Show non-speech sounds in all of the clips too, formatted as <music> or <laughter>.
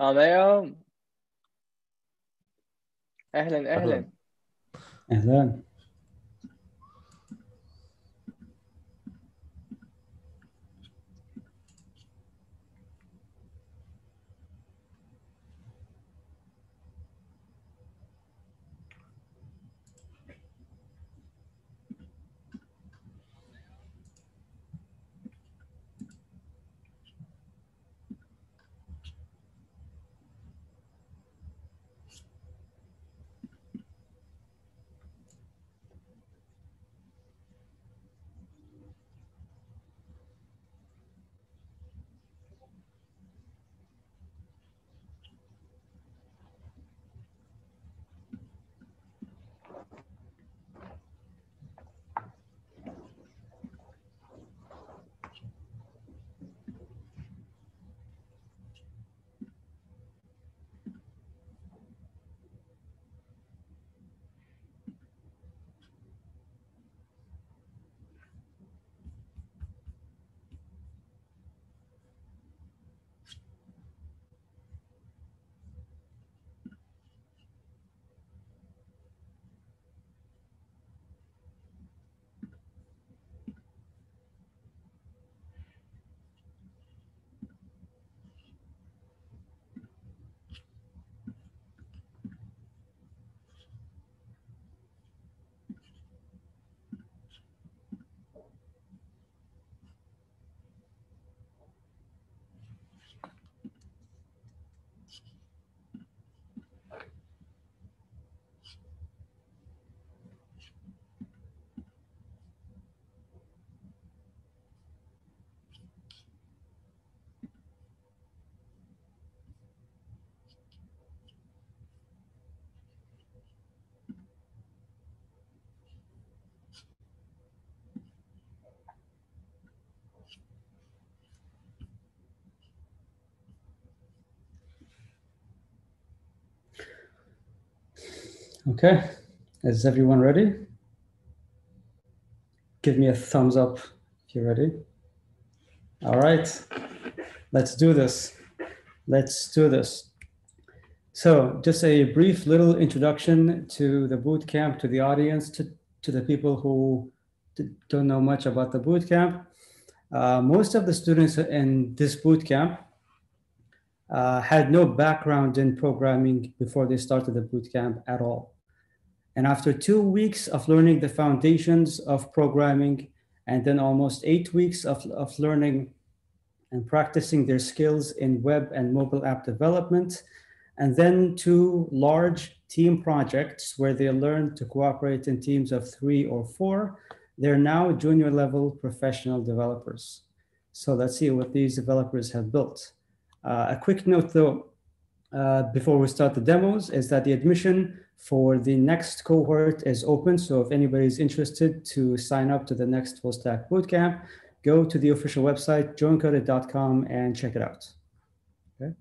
السلام عليكم أهلا. أهلا. أهلا. Okay, is everyone ready? Give me a thumbs up if you're ready. All right, let's do this. Let's do this. So just a brief little introduction to the boot camp, to the audience, to, to the people who don't know much about the boot camp. Uh, most of the students in this boot camp uh, had no background in programming before they started the boot camp at all. And after two weeks of learning the foundations of programming, and then almost eight weeks of, of learning and practicing their skills in web and mobile app development, and then two large team projects where they learn to cooperate in teams of three or four, they're now junior level professional developers. So let's see what these developers have built. Uh, a quick note though, uh, before we start the demos is that the admission for the next cohort is open. So if anybody's interested to sign up to the next full stack bootcamp, go to the official website, joincoded.com and check it out. Okay.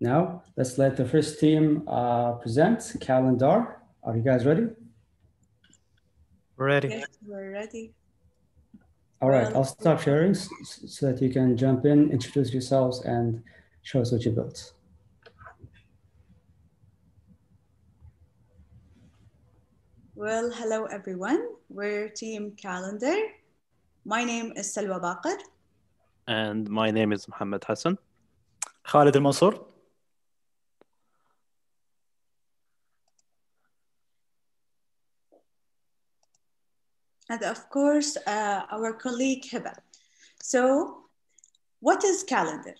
Now let's let the first team uh, present, Calendar. Are you guys ready? Ready. Yes, we're ready. All right, I'll stop sharing s- s- so that you can jump in, introduce yourselves and show us what you built. Well, hello everyone. We're Team Calendar. My name is Salwa Baqir. And my name is Mohammed Hassan. Khalid Al Mansour. And of course, uh, our colleague Hiba. So, what is calendar?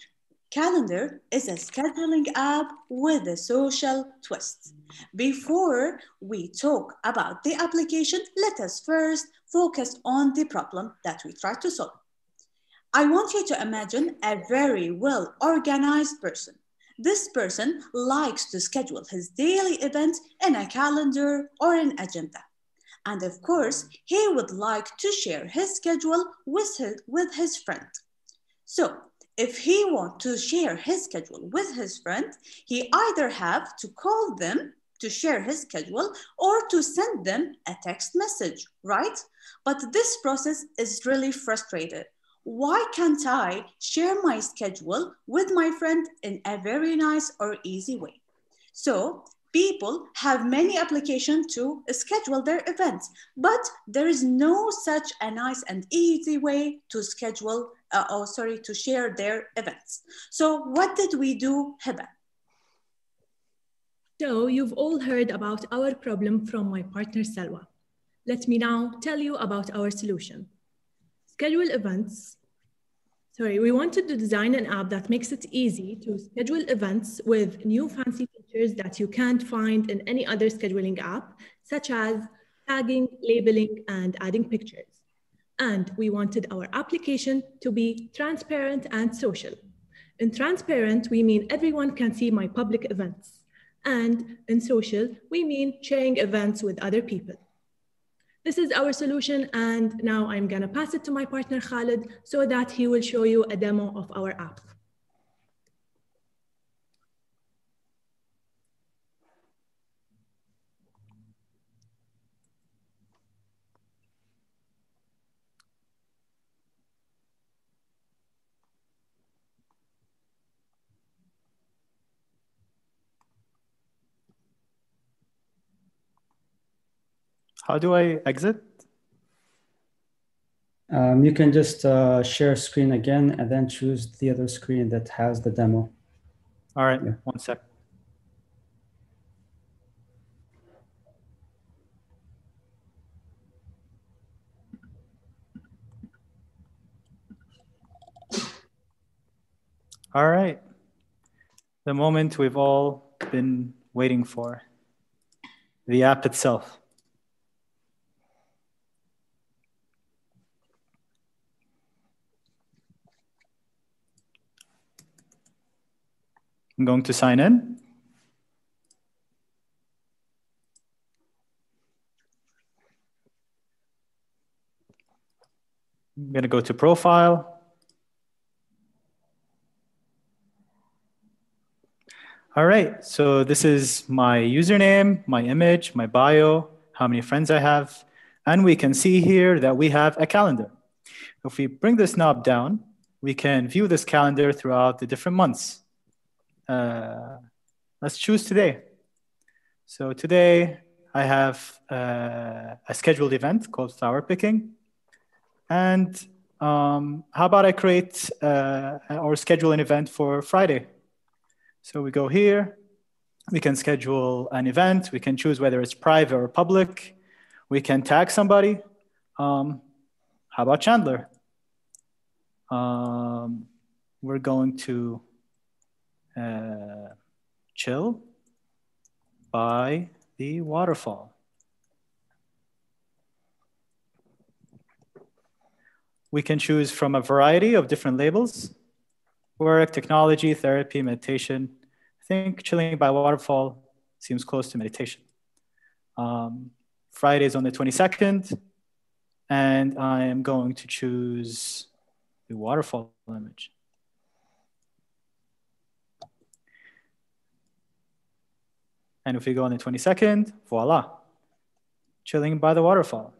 Calendar is a scheduling app with a social twist. Before we talk about the application, let us first focus on the problem that we try to solve. I want you to imagine a very well organized person. This person likes to schedule his daily events in a calendar or an agenda. And of course, he would like to share his schedule with his, with his friend. So if he wants to share his schedule with his friend, he either have to call them to share his schedule or to send them a text message, right? But this process is really frustrated. why can't I share my schedule with my friend in a very nice or easy way? So people have many applications to schedule their events, but there is no such a nice and easy way to schedule, uh, oh, sorry, to share their events. So what did we do, Hiba? So you've all heard about our problem from my partner Salwa. Let me now tell you about our solution. Schedule events Sorry, we wanted to design an app that makes it easy to schedule events with new fancy features that you can't find in any other scheduling app, such as tagging, labeling, and adding pictures. And we wanted our application to be transparent and social. In transparent, we mean everyone can see my public events. And in social, we mean sharing events with other people. This is our solution. And now I'm gonna pass it to my partner Khalid so that he will show you a demo of our app. How do I exit? Um, you can just uh, share screen again and then choose the other screen that has the demo. All right, Yeah. one sec. All right. The moment we've all been waiting for. The app itself. I'm going to sign in. I'm going to go to profile. All right, so this is my username, my image, my bio, how many friends I have, and we can see here that we have a calendar. If we bring this knob down, we can view this calendar throughout the different months. Uh, let's choose today. So today I have uh, a scheduled event called flower picking. And um, how about I create uh, or schedule an event for Friday? So we go here, we can schedule an event, we can choose whether it's private or public, we can tag somebody. Um, how about Chandler? Um, we're going to uh, chill by the waterfall. We can choose from a variety of different labels work, technology, therapy, meditation. I think chilling by waterfall seems close to meditation. Um, Friday is on the 22nd, and I am going to choose the waterfall image. And if we go on the 22nd, voila, chilling by the waterfall.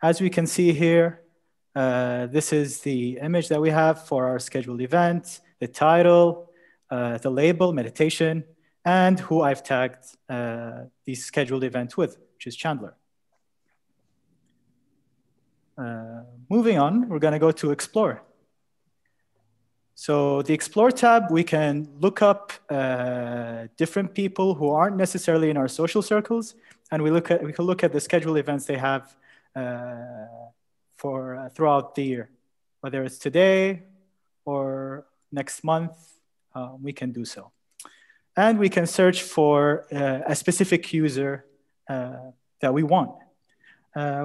As we can see here, uh, this is the image that we have for our scheduled event, the title, uh, the label, meditation, and who I've tagged uh, the scheduled event with, which is Chandler. Uh, moving on, we're gonna go to explore. So the explore tab, we can look up uh, different people who aren't necessarily in our social circles, and we look at we can look at the scheduled events they have uh, for uh, throughout the year, whether it's today or next month, uh, we can do so. And we can search for uh, a specific user uh, that we want.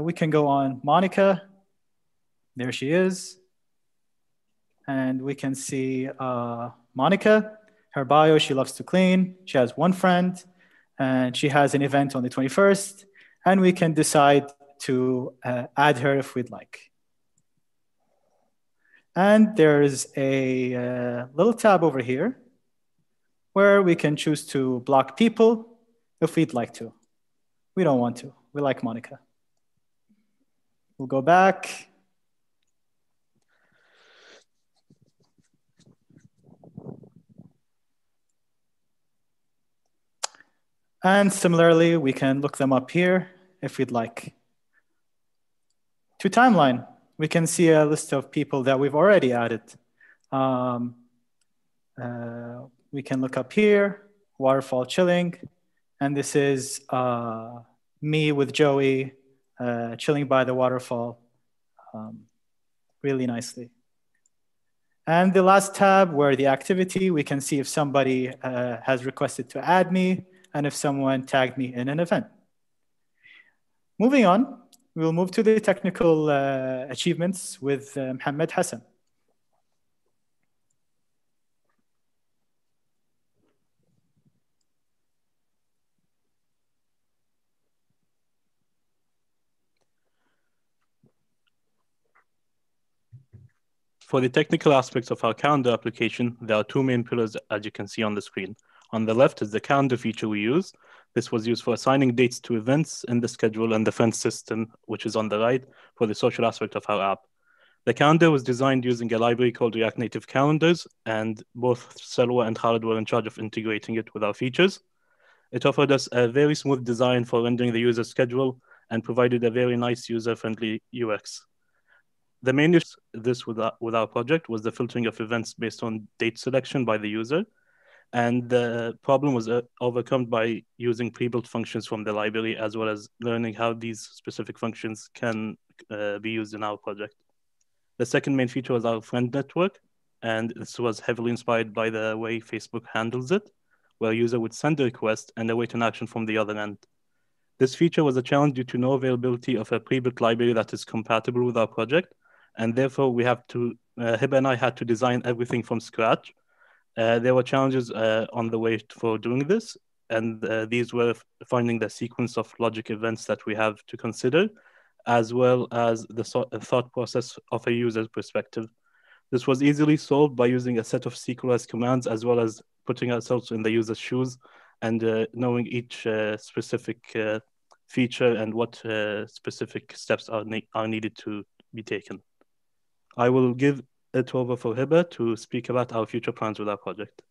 We can go on Monica. There she is. And we can see uh, Monica, her bio, she loves to clean. She has one friend, and she has an event on the 21st. And we can decide to uh, add her if we'd like. And there's a uh, little tab over here where we can choose to block people if we'd like to. We don't want to. We like Monica. We'll go back. And similarly, we can look them up here if we'd like. To timeline, we can see a list of people that we've already added. Um, uh, we can look up here, waterfall chilling, and this is uh, me with Joey uh, chilling by the waterfall um, really nicely. And the last tab where the activity, we can see if somebody uh, has requested to add me and if someone tagged me in an event. Moving on, we'll move to the technical uh, achievements with uh, Mohammed Hassan. For the technical aspects of our calendar application, there are two main pillars as you can see on the screen. On the left is the calendar feature we use. This was used for assigning dates to events in the schedule and the fence system, which is on the right, for the social aspect of our app. The calendar was designed using a library called React Native Calendars, and both Salwa and Khalid were in charge of integrating it with our features. It offered us a very smooth design for rendering the user's schedule and provided a very nice user-friendly UX. The main issue this with our project was the filtering of events based on date selection by the user. And the problem was uh, overcome by using pre-built functions from the library, as well as learning how these specific functions can uh, be used in our project. The second main feature was our friend network, and this was heavily inspired by the way Facebook handles it, where a user would send a request and await an action from the other end. This feature was a challenge due to no availability of a pre-built library that is compatible with our project, and therefore we have to, uh, and I had to design everything from scratch, there were challenges uh, on the way for doing this, and uh, these were finding the sequence of logic events that we have to consider, as well as the thought process of a user's perspective. This was easily solved by using a set of Sequelize commands, as well as putting ourselves in the user's shoes and uh, knowing each uh, specific uh, feature and what specific steps are, ne are needed to be taken. I will give it over for Hiba to speak about our future plans with our project.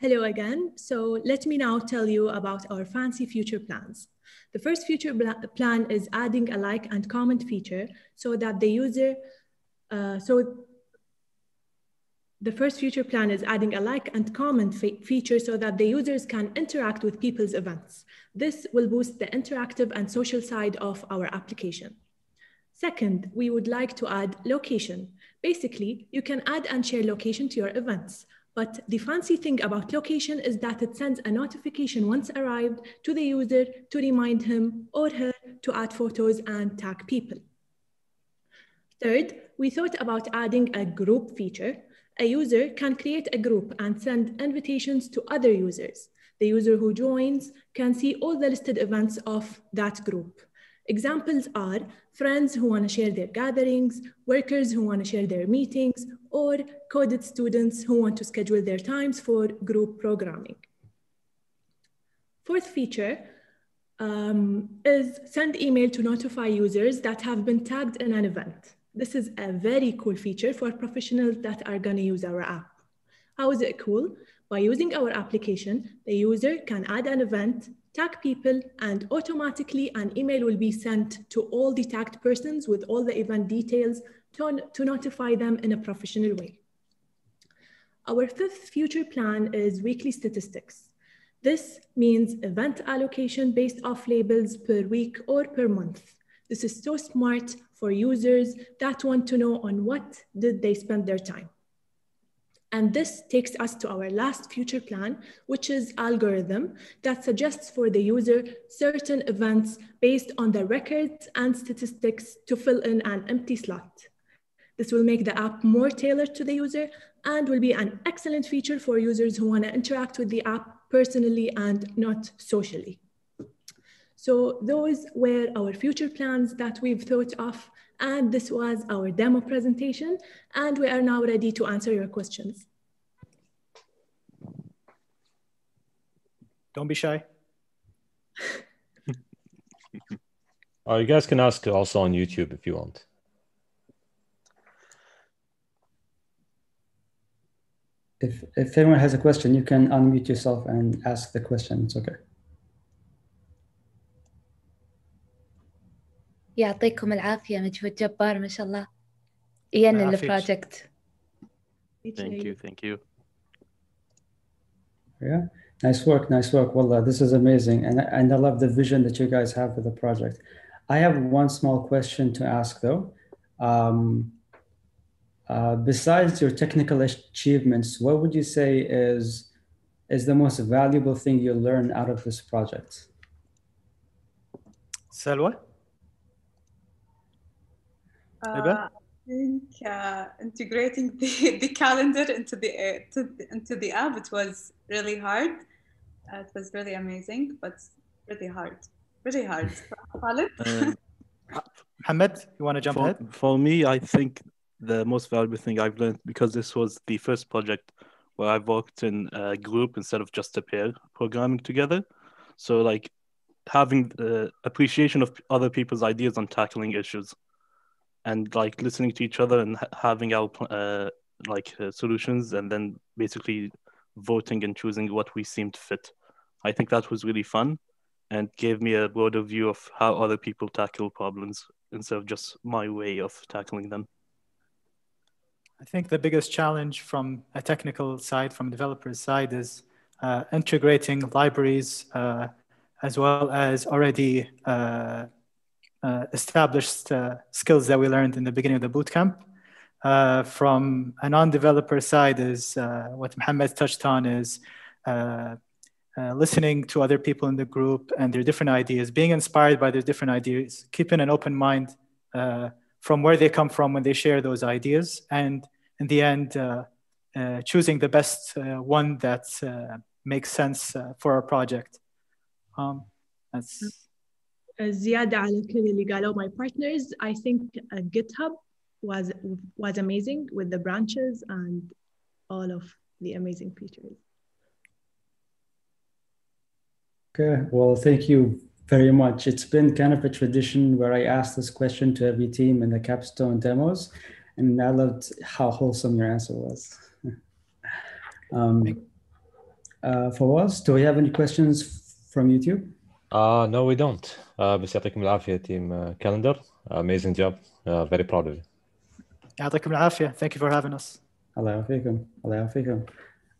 Hello again. So let me now tell you about our fancy future plans. The first future plan is adding a like and comment feature so that the user, uh, so the first future plan is adding a like and comment feature so that the users can interact with people's events. This will boost the interactive and social side of our application. Second, we would like to add location. Basically, you can add and share location to your events. But the fancy thing about location is that it sends a notification once arrived to the user to remind him or her to add photos and tag people. Third, we thought about adding a group feature. A user can create a group and send invitations to other users. The user who joins can see all the listed events of that group. Examples are friends who want to share their gatherings, workers who want to share their meetings, or coded students who want to schedule their times for group programming. Fourth feature um, is send email to notify users that have been tagged in an event. This is a very cool feature for professionals that are gonna use our app. How is it cool? By using our application, the user can add an event, tag people, and automatically an email will be sent to all the tagged persons with all the event details to, to notify them in a professional way. Our fifth future plan is weekly statistics. This means event allocation based off labels per week or per month. This is so smart for users that want to know on what did they spend their time. And this takes us to our last future plan, which is algorithm that suggests for the user certain events based on the records and statistics to fill in an empty slot. This will make the app more tailored to the user and will be an excellent feature for users who want to interact with the app personally and not socially. So those were our future plans that we've thought of and this was our demo presentation, and we are now ready to answer your questions. Don't be shy. <laughs> oh, you guys can ask also on YouTube if you want. if if anyone has a question, you can unmute yourself and ask the question. It's okay. يعطيكم العافية مجهود جبار ما شاء الله إيانا يعافيك. البروجكت Thank you, thank you. Yeah, nice work, nice work. Wallah, this is amazing, and and I love the vision that you guys have for the project. I have one small question to ask though. Um, uh, besides your technical achievements, what would you say is is the most valuable thing you learned out of this project? Salwa? Maybe? Uh, I think uh, integrating the, <laughs> the calendar into the, uh, to, into the app, it was really hard. Uh, it was really amazing, but really hard. Really hard. <laughs> Khalid? Um, <laughs> Mohammed, you want to jump for, ahead? for me, I think the most valuable thing I've learned because this was the first project where I've worked in a group instead of just a pair programming together. So, like, having the appreciation of other people's ideas on tackling issues and like listening to each other and ha- having our uh, like uh, solutions and then basically voting and choosing what we seemed to fit. I think that was really fun and gave me a broader view of how other people tackle problems instead of just my way of tackling them. I think the biggest challenge from a technical side, from a developer's side, is uh, integrating libraries uh, as well as already uh, established uh, skills that we learned in the beginning of the bootcamp. Uh, from a non-developer side is uh, what Mohammed touched on is uh, uh, listening to other people in the group and their different ideas, being inspired by their different ideas, keeping an open mind uh, from where they come from when they share those ideas, and in the end, uh, uh, choosing the best uh, one that uh, makes sense uh, for our project. Um, that's زيادة على كل اللي قالوا my partners I think uh, GitHub was was amazing with the branches and all of the amazing features Okay, well, thank you very much. It's been kind of a tradition where I ask this question to every team in the capstone demos, and I loved how wholesome your answer was. <laughs> um, uh, Fawaz, do we have any questions from YouTube? Uh, no, we don't. Uh, بس يعطيكم العافية team uh, calendar. Amazing job. Uh, very proud of you. يعطيكم العافية. Thank you for having us. Allah yafikum. Allah yafikum.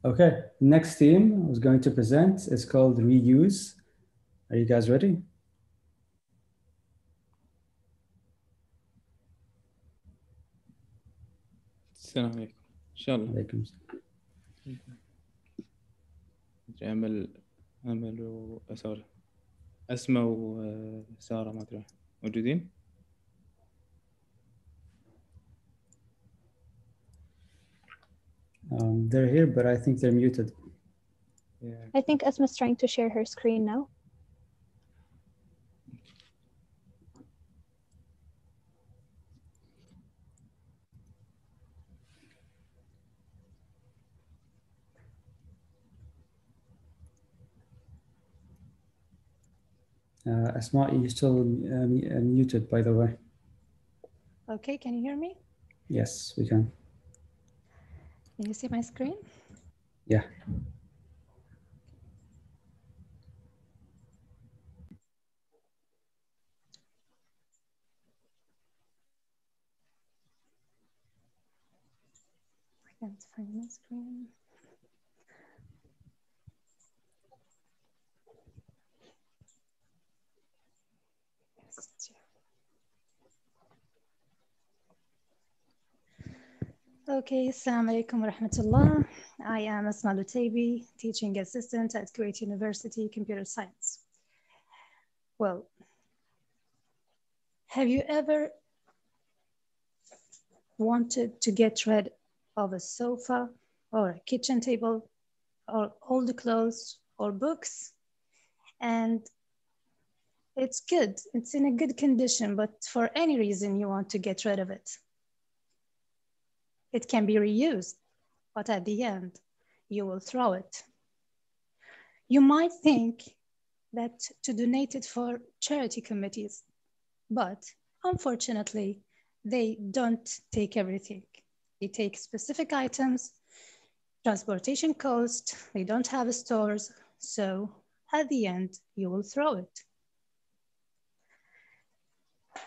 Okay, next theme I was going to present is called reuse. Are you guys ready? السلام عليكم ان شاء الله عليكم امل امل وسارة اسماء وسارة ما ادري موجودين Um, they're here, but I think they're muted. Yeah. I think Esma's trying to share her screen now. Uh, Asma, you're still uh, uh, muted, by the way. Okay, can you hear me? Yes, we can. Can you see my screen? Yeah. I can't find my screen. Okay, Assalamu alaikum wa rahmatullah. I am Asma Lutaibi, teaching assistant at Kuwait University, Computer Science. Well, have you ever wanted to get rid of a sofa or a kitchen table or all the clothes or books? And it's good, it's in a good condition, but for any reason you want to get rid of it. It can be reused, but at the end, you will throw it. You might think that to donate it for charity committees, but unfortunately, they don't take everything. They take specific items, transportation cost, they don't have stores. So at the end, you will throw it.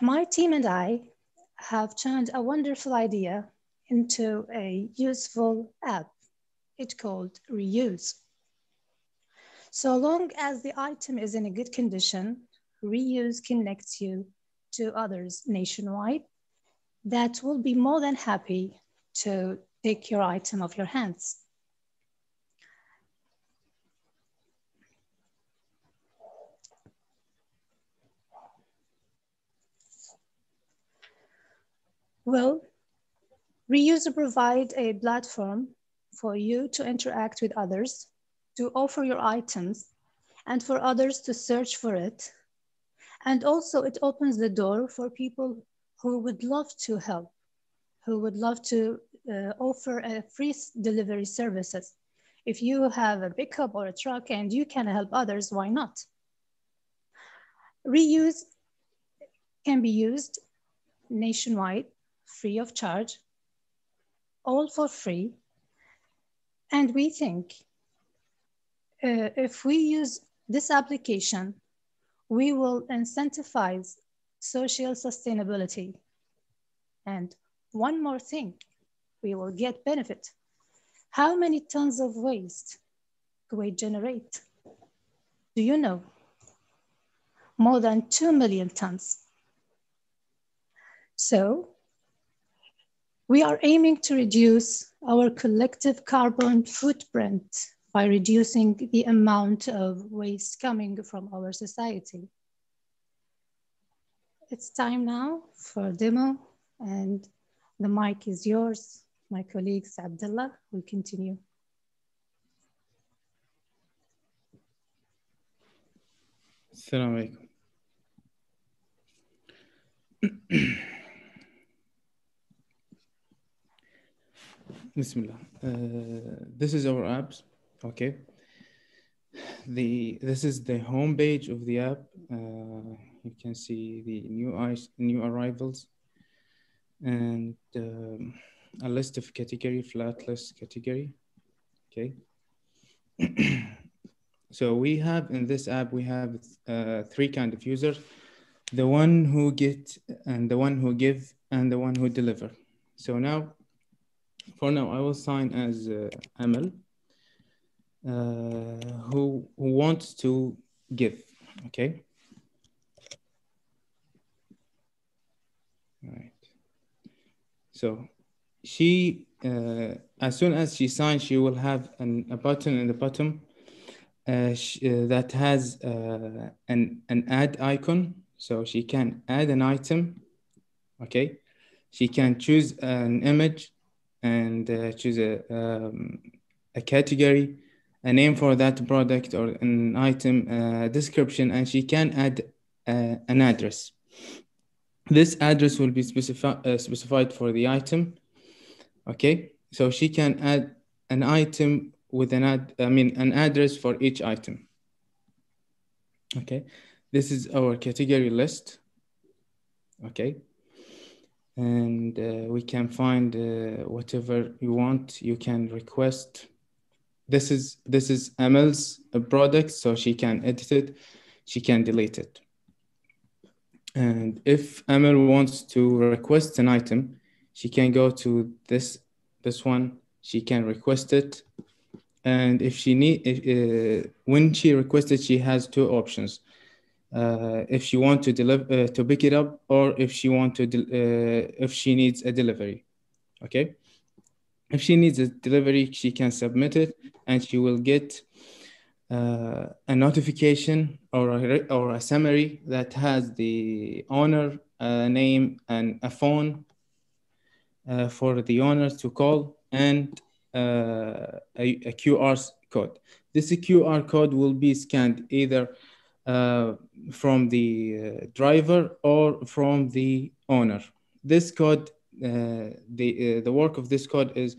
My team and I have turned a wonderful idea into a useful app. It's called Reuse. So long as the item is in a good condition, Reuse connects you to others nationwide that will be more than happy to take your item off your hands. Well, Reuse provide a platform for you to interact with others, to offer your items, and for others to search for it. And also it opens the door for people who would love to help, who would love to uh, offer a free delivery services. If you have a pickup or a truck and you can help others, why not? Reuse can be used nationwide free of charge, all for free. And we think uh, if we use this application, we will incentivize social sustainability. And one more thing, we will get benefit. How many tons of waste do we generate? Do you know? More than 2 million tons. So we are aiming to reduce our collective carbon footprint by reducing the amount of waste coming from our society. It's time now for a demo and the mic is yours. My colleagues Abdullah will continue. Assalamu alaikum. <clears throat> Bismillah. Uh, this is our apps. Okay. The this is the home page of the app. Uh, you can see the new eyes, new arrivals, and um, a list of category, flat list category. Okay. <clears throat> so we have in this app we have uh, three kind of users: the one who get, and the one who give, and the one who deliver. So now for now, I will sign as uh, uh, who, who wants to give, okay? All right. So she, uh, as soon as she signs, she will have an, a button in the bottom uh, uh, that has uh, an, an add icon. So she can add an item, okay? She can choose an image and uh, choose a, um, a category, a name for that product or an item, uh, description, and she can add uh, an address. This address will be specifi uh, specified for the item. Okay, so she can add an item with an ad, I mean, an address for each item. Okay, this is our category list. Okay and uh, we can find uh, whatever you want. You can request. This is this is Amal's uh, product so she can edit it. She can delete it. And if Amal wants to request an item she can go to this this one. She can request it. And if she need if, uh, when she requested she has two options uh, if she want to deliver uh, to pick it up or if she want to uh, if she needs a delivery okay? If she needs a delivery she can submit it and she will get uh, a notification or a, or a summary that has the owner uh, name and a phone uh, for the owner to call and a, a QR code. This QR code will be scanned either from the uh, driver or from the owner. This code, uh, the, uh, the work of this code is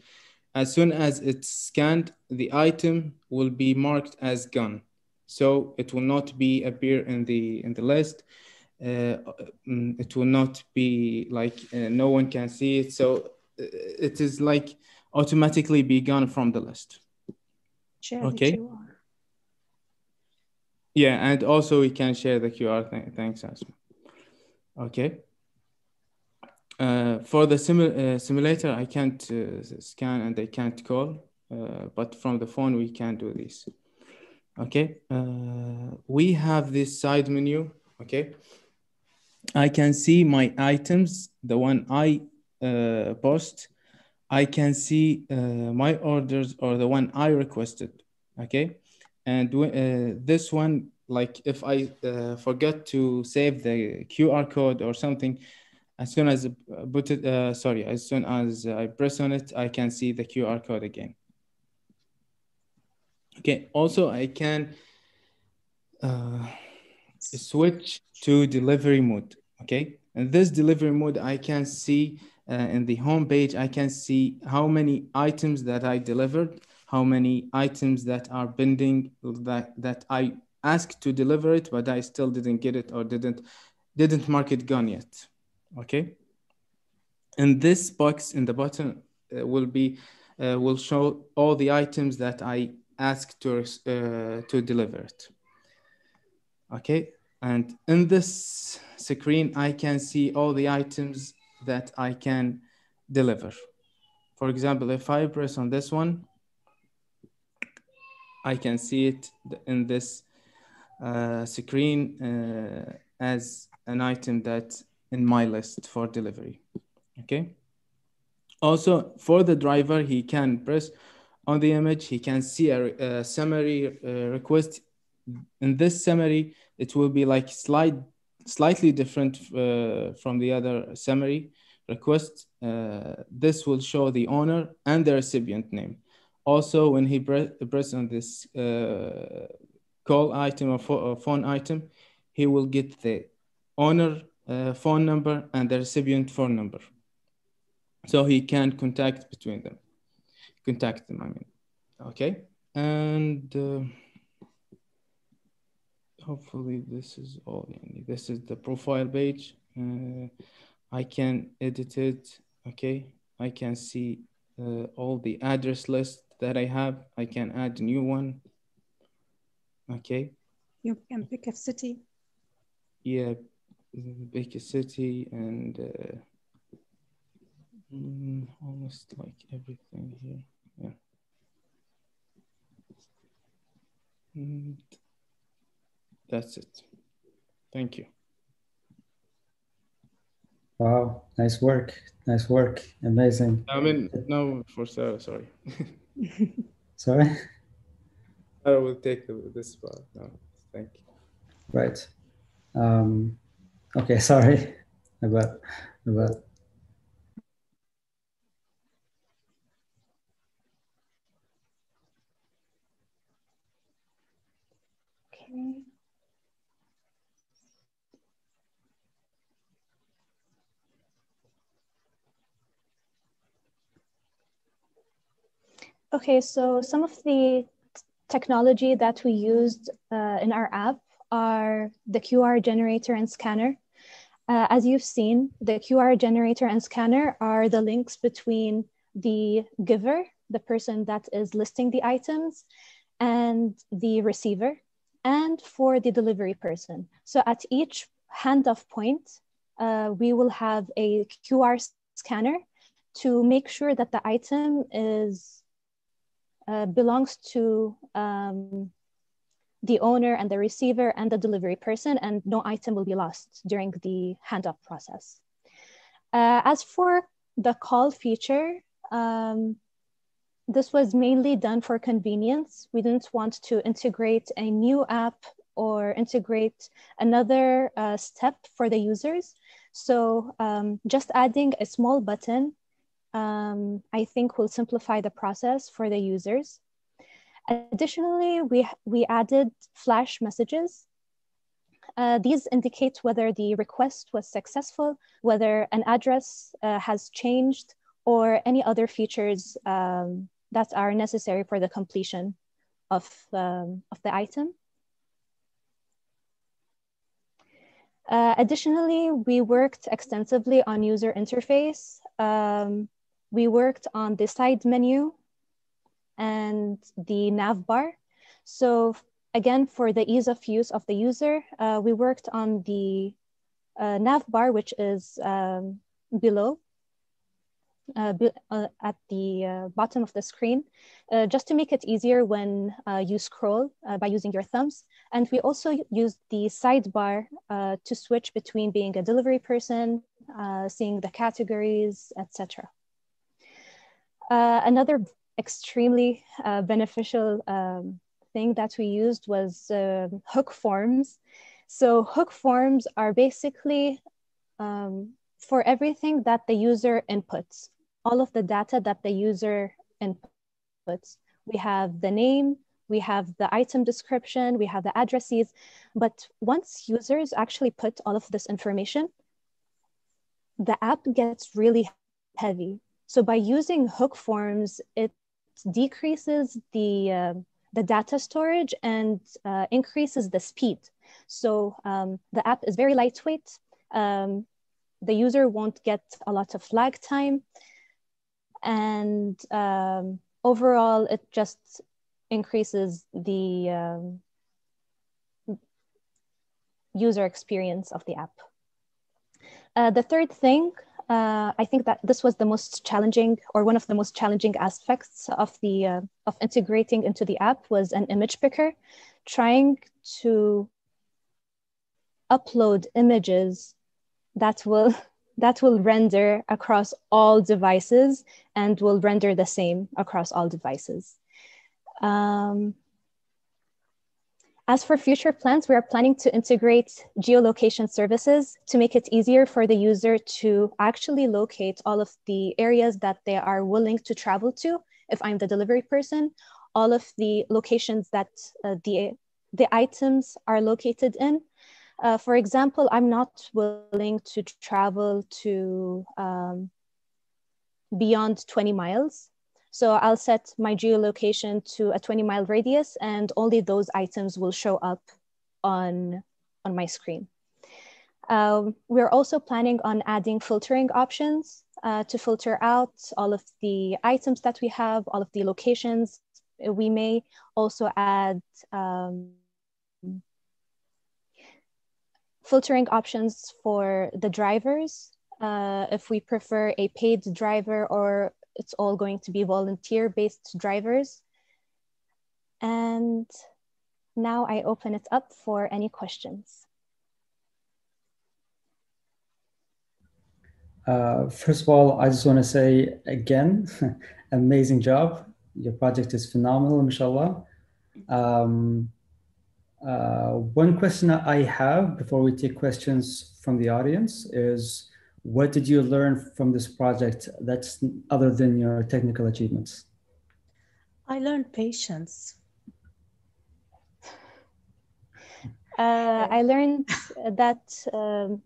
as soon as it's scanned, the item will be marked as gone. So it will not be appear in the in the list. Uh, it will not be like no one can see it. So it is like automatically be gone from the list. The Okay. Yeah, and also we can share the QR. Th- thanks, Asma. Okay. Uh, for the simu- uh, simulator, I can't uh, scan and I can't call, uh, but from the phone we can do this. Okay. Uh, we have this side menu. Okay. I can see my items, the one I uh, post. I can see my orders or the one I requested. Okay. And uh, this one, like if I uh, forget to save the QR code or something, as soon as I uh, sorry, as soon as I press on it, I can see the QR code again. Okay. Also, I can uh, switch to delivery mode. Okay. And this delivery mode, I can see uh, in the home page, I can see how many items that I delivered, how many items that are pending that, that I asked to deliver it, but I still didn't get it or didn't didn't mark it gone yet. Okay. And this box in the bottom uh, will be uh, will show all the items that I asked to uh, to deliver it. Okay, and in this screen, I can see all the items that I can deliver. For example, if I press on this one, I can see it in this uh, screen uh, as an item that in my list for delivery. Okay. Also, for the driver, he can press on the image. He can see a, a summary uh, request. In this summary, it will be like slide, slightly different uh, from the other summary request. Uh, this will show the owner and the recipient name. Also, when he presses on this uh, call item or, fo or, uh, phone item, he will get the owner uh, phone number and the recipient phone number. So he can contact between them, contact them, I mean. Okay, and uh, hopefully this is all. This is the profile page. Uh, I can edit it, okay? I can see uh, all the address list that I have. I can add a new one. Okay. You can pick a city. Yeah, pick a city and uh, mm, almost like everything here. Yeah. And that's it. Thank you. Wow, nice work. Nice work. Amazing. I mean, no, for Sarah, sorry. <laughs> Sorry? I will take this part. No, thank you. Right. Um, okay, <laughs> sorry about about Okay, so some of the technology that we used uh, in our app are the QR generator and scanner. Uh, as you've seen, the QR generator and scanner are the links between the giver, the person that is listing the items, and the receiver, and for the delivery person. So at each handoff point, uh, we will have a QR scanner to make sure that the item is uh, belongs to um, the owner and the receiver and the delivery person, and no item will be lost during the handoff process. Uh, as for the call feature, um, this was mainly done for convenience. We didn't want to integrate a new app or integrate another uh, step for the users. So um, just adding a small button um, I think will simplify the process for the users. Additionally, we, we added flash messages. Uh, these indicate whether the request was successful, whether an address uh, has changed, or any other features um, that are necessary for the completion of, um, of the item. Uh, additionally, we worked extensively on user interface. Um, we worked on the side menu and the nav bar. So again, for the ease of use of the user, uh, we worked on the uh, nav bar, which is um, below, uh, be, uh, at the uh, bottom of the screen, uh, just to make it easier when you scroll by using your thumbs. And we also used the sidebar to switch between being a delivery person, seeing the categories, etc. another extremely beneficial um, thing that we used was uh, hook forms. So hook forms are basically um, for everything that the user inputs, all of the data that the user inputs. We have the name, we have the item description, we have the addresses, but once users actually put all of this information, the app gets really heavy. So by using hook forms, it decreases the uh, the data storage and uh, increases the speed. So um, the app is very lightweight. Um, the user won't get a lot of lag time. And um, overall, it just increases the um, user experience of the app. Uh, the third thing uh, I think that this was the most challenging or one of the most challenging aspects of the uh, of integrating into the app was an image picker, trying to upload images that will <laughs> that will render across all devices and will render the same across all devices. Um, as for future plans, we are planning to integrate geolocation services to make it easier for the user to actually locate all of the areas that they are willing to travel to. If I'm the delivery person, all of the locations that uh, the, the items are located in. Uh, for example, I'm not willing to travel to um, beyond 20 miles. So I'll set my geolocation to a 20 mile radius and only those items will show up on, on my screen. Um, we're also planning on adding filtering options uh, to filter out all of the items that we have, all of the locations. We may also add um, filtering options for the drivers. Uh, if we prefer a paid driver or it's all going to be volunteer based drivers. And now I open it up for any questions. Uh, first of all, I just want to say again, <laughs> amazing job. Your project is phenomenal, mashallah. Um, uh, one question I have before we take questions from the audience is what did you learn from this project that's other than your technical achievements? I learned patience. <laughs> Uh, I learned that um,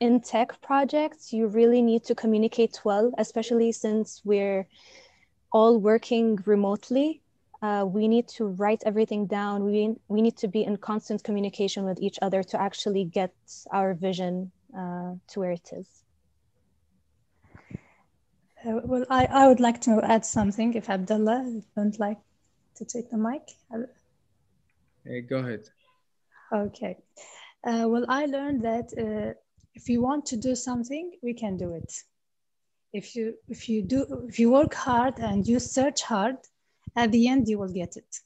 in tech projects, you really need to communicate well, especially since we're all working remotely. Uh, we need to write everything down. We, we need to be in constant communication with each other to actually get our vision uh, to where it is. Uh, well, I, I would like to add something if Abdullah don't like to take the mic. Hey, go ahead. Okay. Uh, well, I learned that uh, if you want to do something, we can do it. If you if you do if you work hard and you search hard, at the end you will get it.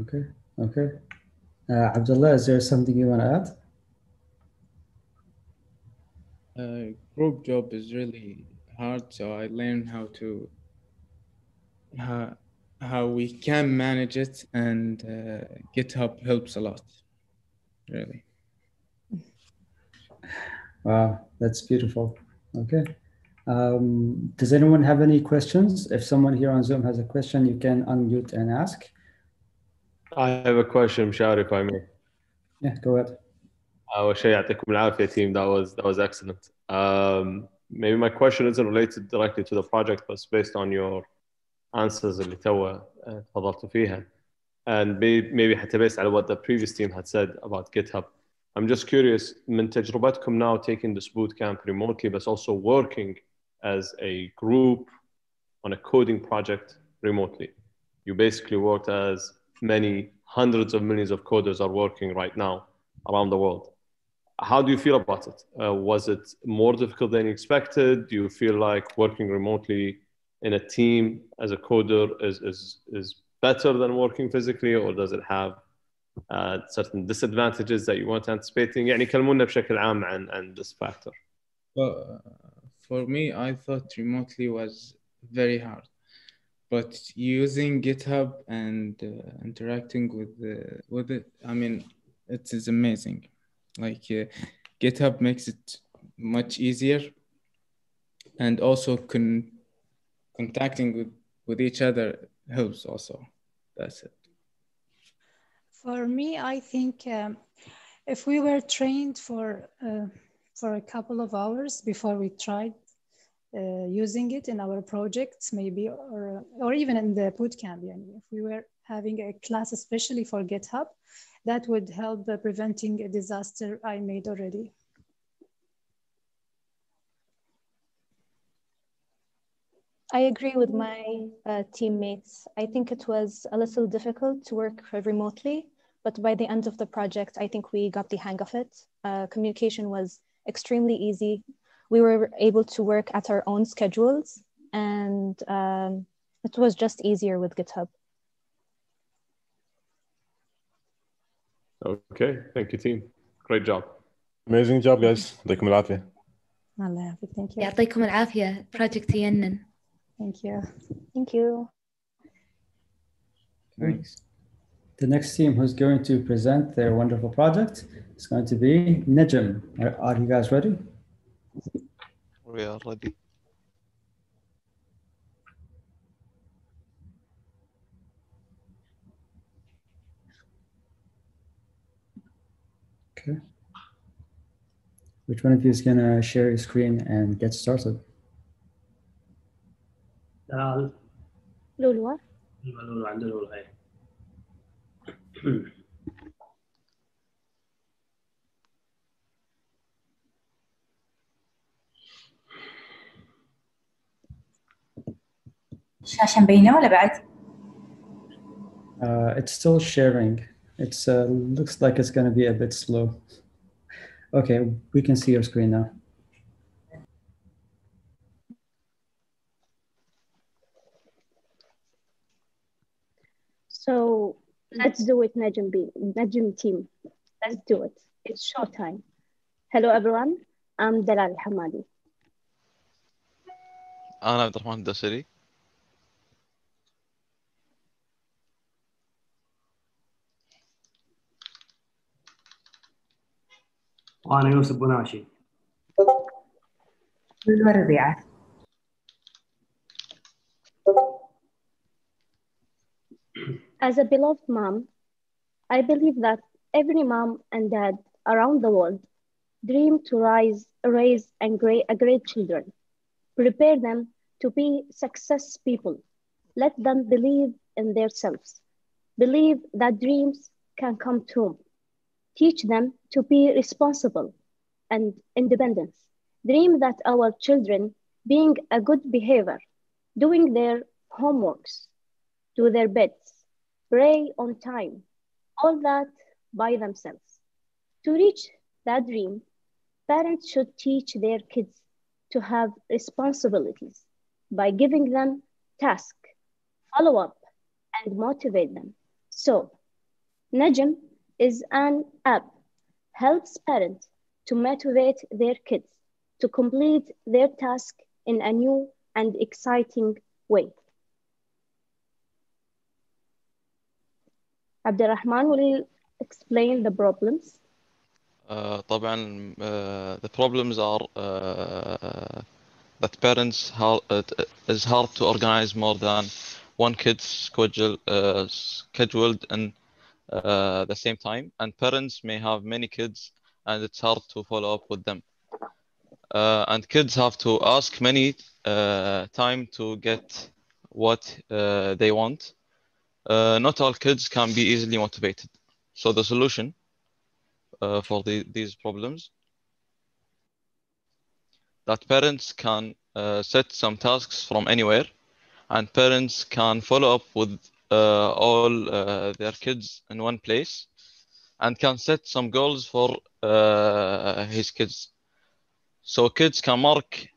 Okay, okay. Uh, Abdullah, is there something you want to add? Uh, group job is really hard, so I learned how to how, how we can manage it, and uh, GitHub helps a lot, really. Wow, that's beautiful. Okay. Um, does anyone have any questions? If someone here on Zoom has a question, you can unmute and ask. I have a question, Mshar, if I may. Yeah, go ahead. أول شيء يعطيكم العافية team. That was that was excellent. Um, maybe my question isn't related directly to the project, but it's based on your answers اللي تو تفضلتوا فيها. and may- maybe حتى based على what the previous team had said about GitHub. I'm just curious من تجربتكم now taking this boot camp remotely but also working as a group on a coding project remotely. You basically worked as many hundreds of millions of coders are working right now around the world. How do you feel about it? Uh, was it more difficult than you expected? Do you feel like working remotely in a team as a coder is, is, is better than working physically, or does it have uh, certain disadvantages that you weren't anticipating? يعني كلمونا بشكل عام عن, عن this factor. Well, uh, for me, I thought remotely was very hard, but using GitHub and uh, interacting with the, with it, I mean, it is amazing. Like uh, GitHub makes it much easier, and also con contacting with with each other helps also. That's it. For me, I think um, if we were trained for uh, for a couple of hours before we tried uh, using it in our projects, maybe, or or even in the bootcamp, yani, if we were having a class especially for GitHub, that would help uh, preventing a disaster I made already. I agree with my uh, teammates. I think it was a little difficult to work remotely, but by the end of the project, I think we got the hang of it. Uh, communication was extremely easy We were able to work at our own schedules, and um, it was just easier with GitHub. Okay, thank you, team. Great job. Amazing job, guys. يعطيكم العافية. Allah يعافيك. Thank you. يعطيكم العافية project ينن Thank you. Thank you. Thanks. The next team who's going to present their wonderful project is going to be Najm. Are, are you guys ready? We are ready. Okay. Which one of you is going to share your screen and get started? تعال لولو ايوه لولو عند لولو هاي الشاشة مبينة ولا بعد؟ Uh, it's still sharing. It's uh, looks like it's going to be a bit slow. Okay, we can see your screen now. So let's do it, Najm, B, Najm team. Let's do it. It's show time. Hello, everyone. I'm Dalal Hamadi. أنا عبد الرحمن الدوسري وانا يوسف بناشي لولو ربيعة As a beloved mom, I believe that every mom and dad around the world dream to rise, raise and great, a great children. Prepare them to be success people. Let them believe in themselves. Believe that dreams can come true. Teach them to be responsible and independent. Dream that our children being a good behavior, doing their homeworks, do their beds, pray on time, all that by themselves. To reach that dream, parents should teach their kids to have responsibilities by giving them tasks, follow up, and motivate them. So, Najm is an app helps parents to motivate their kids to complete their task in a new and exciting way. Abdurrahman will explain the problems. Uh, طبعا uh, the problems are uh, that parents how it is hard to organize more than one kid's schedule uh, scheduled in uh, the same time and parents may have many kids and it's hard to follow up with them uh, and kids have to ask many uh, time to get what uh, they want uh, not all kids can be easily motivated. So the solution uh, for the, these problems that parents can uh, set some tasks from anywhere and parents can follow up with uh, all uh, their kids in one place and can set some goals for uh, his kids. So kids can mark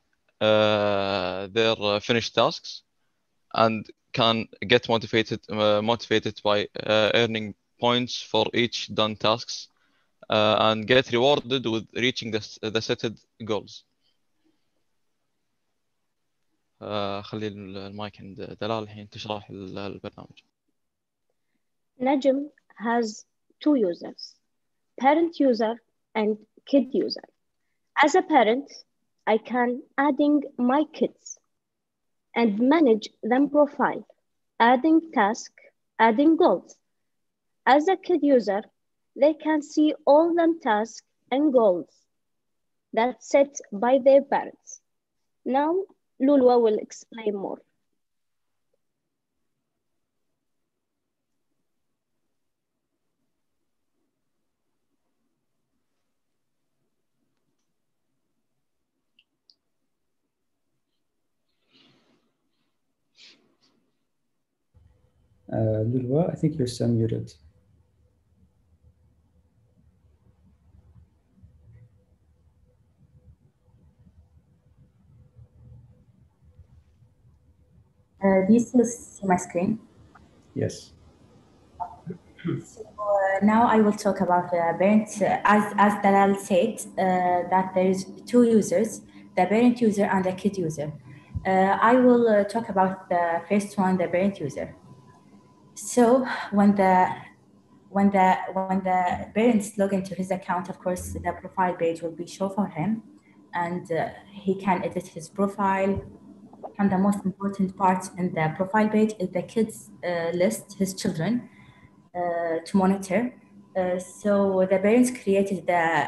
uh, their uh, finished tasks and can get motivated uh, motivated by earning points for each done tasks and get rewarded with reaching the, the set goals. آه، خلي المايك عند دلال الحين تشرح ال- البرنامج. Najm has two users, parent user and kid user. As a parent, I can adding my kids and manage them profile, adding task, adding goals. As a kid user, they can see all them tasks and goals that's set by their parents. Now, Lulwa will explain more. Uh, Lulwa, I think you're still muted. Uh, you still see my screen? Yes. So uh, now I will talk about the parent. Uh, as as Dalal said, uh, that there is two users, the parent user and the kid user. Uh, I will uh, talk about the first one, the parent user. So when the when the when the parents log into his account, of course, the profile page will be shown for him, and uh, he can edit his profile. And the most important part in the profile page is the kids uh, list, his children, uh, to monitor. Uh, so the parents created the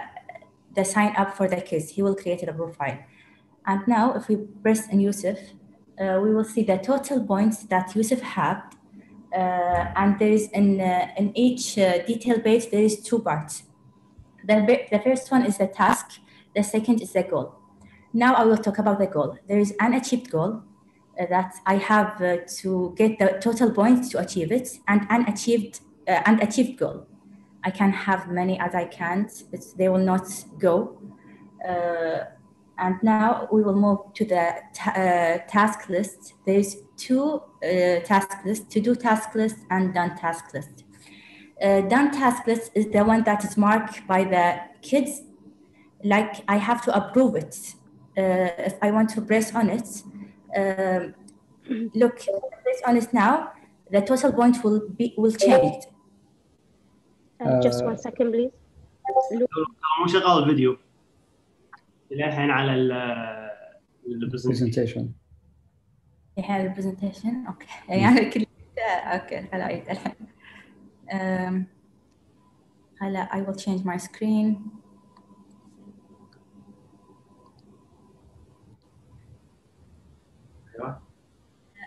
the sign up for the kids. He will create a profile. And now, if we press on Yusuf, uh, we will see the total points that Yusuf had. Uh, and there is in, uh, in each detail page, there is two parts. The, the first one is the task, the second is the goal. Now I will talk about the goal. There is an achieved goal uh, that I have uh, to get the total points to achieve it, and unachieved uh, and achieved goal. I can have many as I can't. It's, they will not go. Uh, and now we will move to the uh, task list. There's two uh, task lists, to do task list and done task list. Uh, done task list is the one that is marked by the kids, like I have to approve it. Uh, if I want to press on it, um, look, if I press on it now, the total point will be will change. Uh, just one second, please. Lu- مو شغال الفيديو للحين على ال البرزنتيشن Presentation. هذا البرزنتيشن اوكي يعني كل اوكي هلا عيد الحين أم، هلا I will change my screen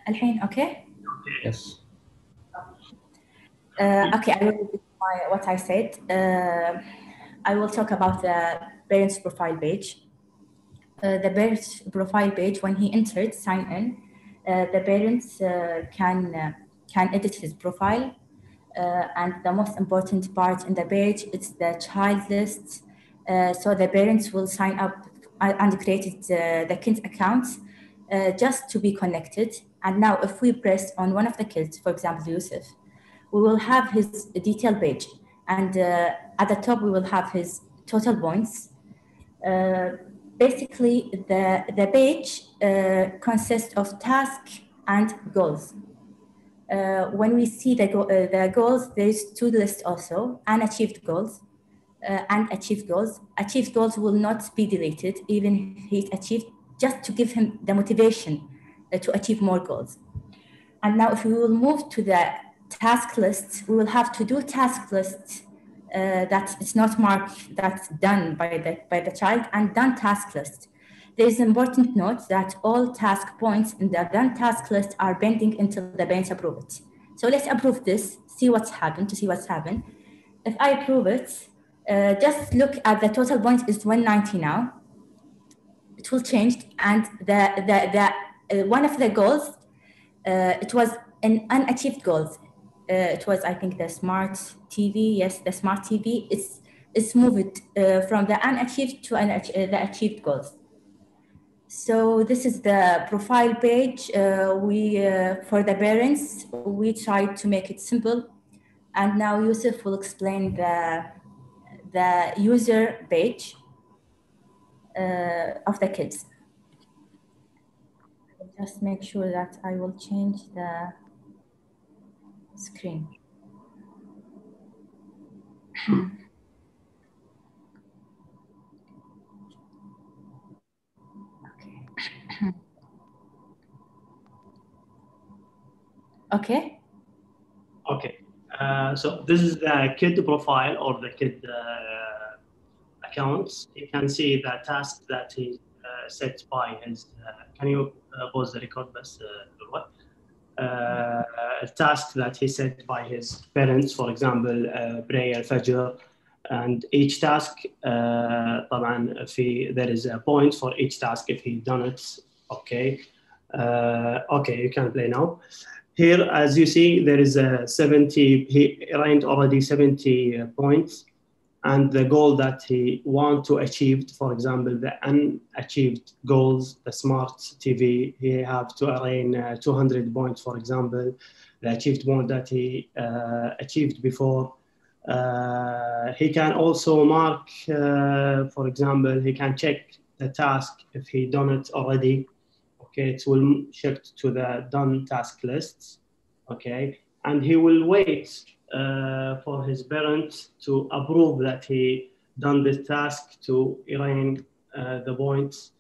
الحين اوكي Yes. Uh, okay, I will repeat my, what I said. Uh, I will talk about the parent's profile page. Uh, the parent's profile page, when he entered, sign in, uh, the parents uh, can uh, can edit his profile. Uh, and the most important part in the page is the child list. Uh, so the parents will sign up uh, and created uh, the kids accounts uh, just to be connected. And now, if we press on one of the kids, for example, Yusuf, we will have his detail page. And uh, at the top, we will have his total points. Uh, basically, the, the page uh, consists of tasks and goals. Uh, when we see the, go- uh, the goals, there's two lists also, unachieved goals uh, and achieved goals. Achieved goals will not be deleted, even if he's achieved, just to give him the motivation to achieve more goals. And now if we will move to the task list, we will have to do task list uh, that is not marked, that's done by the, by the child, and done task list. There is important note that all task points in the done task list are pending until the parents approve it. So let's approve this, see what's happened, to see what's happened. If I approve it, uh, just look at the total points is 190 now. It will change, and the the the uh, one of the goals, uh, it was an unachieved goals. Uh, it was I think the smart TV. Yes, the smart TV. It's it's moved uh, from the unachieved to uh, the achieved goals. So this is the profile page. Uh, we uh, for the parents, we tried to make it simple, and now Yusuf will explain the the user page uh, of the kids. Just make sure that I will change the screen. Okay. Okay. Uh, so this is the kid profile or the kid uh, accounts. You can see the task that he uh, set by his. Uh, can you uh, pause the record, best, what? a task that he set by his parents, for example, prayer, fajr, and each task طبعا في there is a point for each task if he done it okay okay you can play now here, as you see, there is a 70, he ranked already 70 uh, points. And the goal that he want to achieve, for example, the unachieved goals, the smart TV, he have to arraign uh, 200 points, for example, the achieved point that he uh, achieved before. Uh, he can also mark, uh, for example, he can check the task if he done it already okay, it will shift to the done task lists, okay, and he will wait uh, for his parents to approve that he done this task to arrange uh, the points.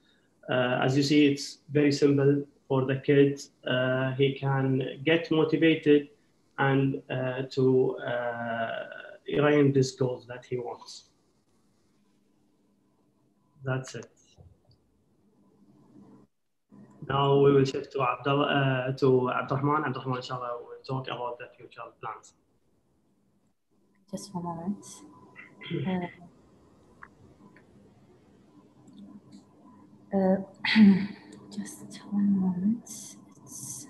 Uh, as you see, it's very simple for the kid. Uh, he can get motivated and uh, to arrange these goals that he wants. That's it. Now we will shift to Abdullah, uh, to Abdurrahman. Abdurrahman, inshallah, will talk about the future plans. Just one moment. Uh, uh, <clears throat> just one moment. It's...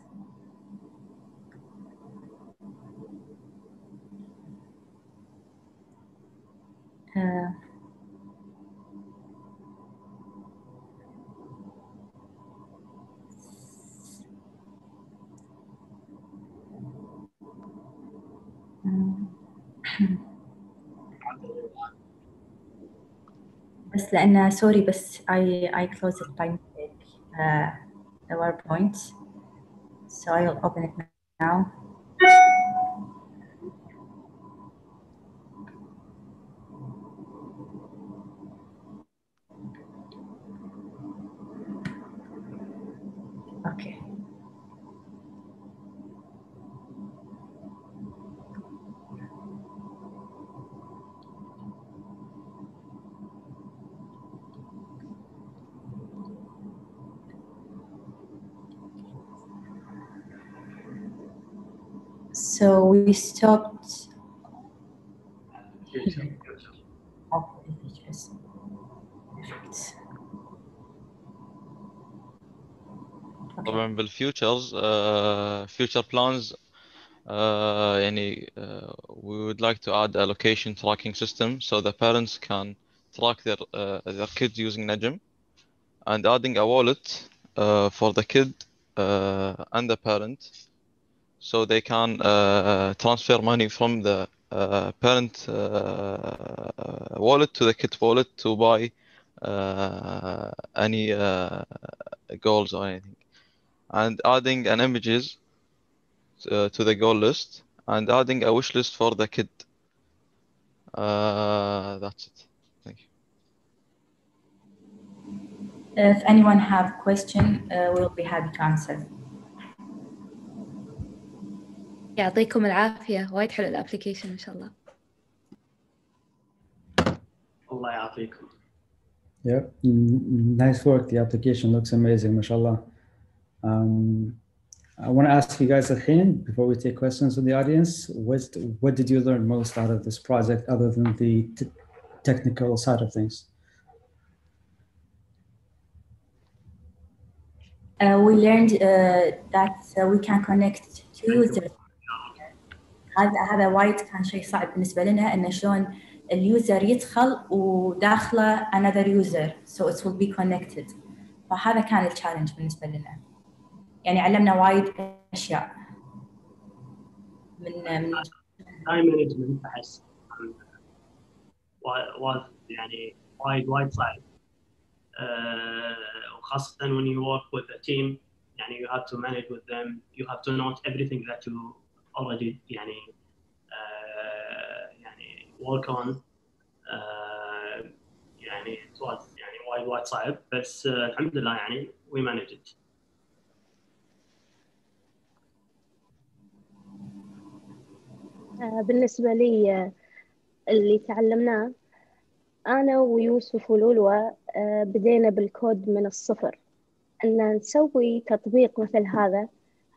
Uh, بس لأن سوري بس I I closed it by mistake uh, the PowerPoint so I'll open it now So we stopped. طبعا بالفيوتشرز uh, future plans uh, يعني uh, we would like to add a location tracking system so the parents can track their uh, their kids using Najm and adding a wallet uh, for the kid uh, and the parent so they can uh, transfer money from the uh, parent uh, wallet to the kid wallet to buy uh, any uh, goals or anything. And adding an images uh, to the goal list and adding a wish list for the kid. That's it. Thank you. If anyone have question we'll be happy to answer يعطيكم العافية وايد حلو الابلكيشن ما شاء الله الله يعافيكم Yep, nice work. The application looks amazing, mashallah. Um, I want to ask you guys الحين before we take questions from the audience what what did you learn most out of this project other than the t- technical side of things Uh, we learned uh, that uh, we can connect to users هذا هذا وايد كان شيء صعب بالنسبة لنا إنه شلون اليوزر يدخل وداخله another user so it will be connected. فهذا كان التشالنج بالنسبة لنا. يعني علمنا وايد أشياء. من من تايم مانجمنت أحس يعني وايد وايد صعب. uh, وخاصة when you work with a team يعني you have to manage with them you have to note everything that you already يعني uh, يعني work on uh, يعني يعني وايد وايد صعب بس uh, الحمد لله يعني it. آه، بالنسبة لي آه، اللي تعلمناه أنا ويوسف ولولوى آه، بدينا بالكود من الصفر. أن نسوي تطبيق مثل هذا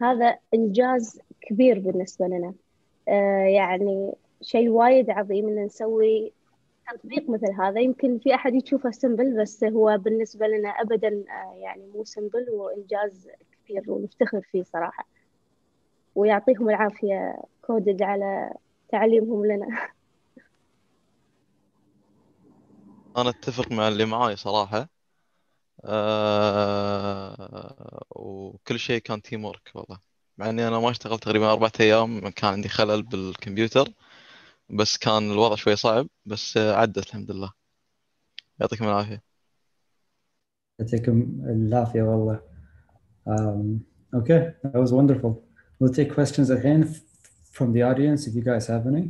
هذا إنجاز كبير بالنسبة لنا. آه، يعني شيء وايد عظيم إن نسوي تطبيق مثل هذا. يمكن في أحد يشوفه سمبل بس هو بالنسبة لنا أبدا آه، يعني مو سمبل وإنجاز كبير ونفتخر فيه صراحة. ويعطيهم العافية كودد على تعليمهم لنا. أنا أتفق مع اللي معاي صراحة. آه وكل شيء كان تيم ورك والله مع إني أنا ما اشتغلت تقريبا أربعة أيام كان عندي خلل بالكمبيوتر بس كان الوضع شوي صعب بس آه، عدت الحمد لله يعطيكم العافية يعطيكم العافية والله um, okay that was wonderful we'll take questions f- from the audience if you guys have any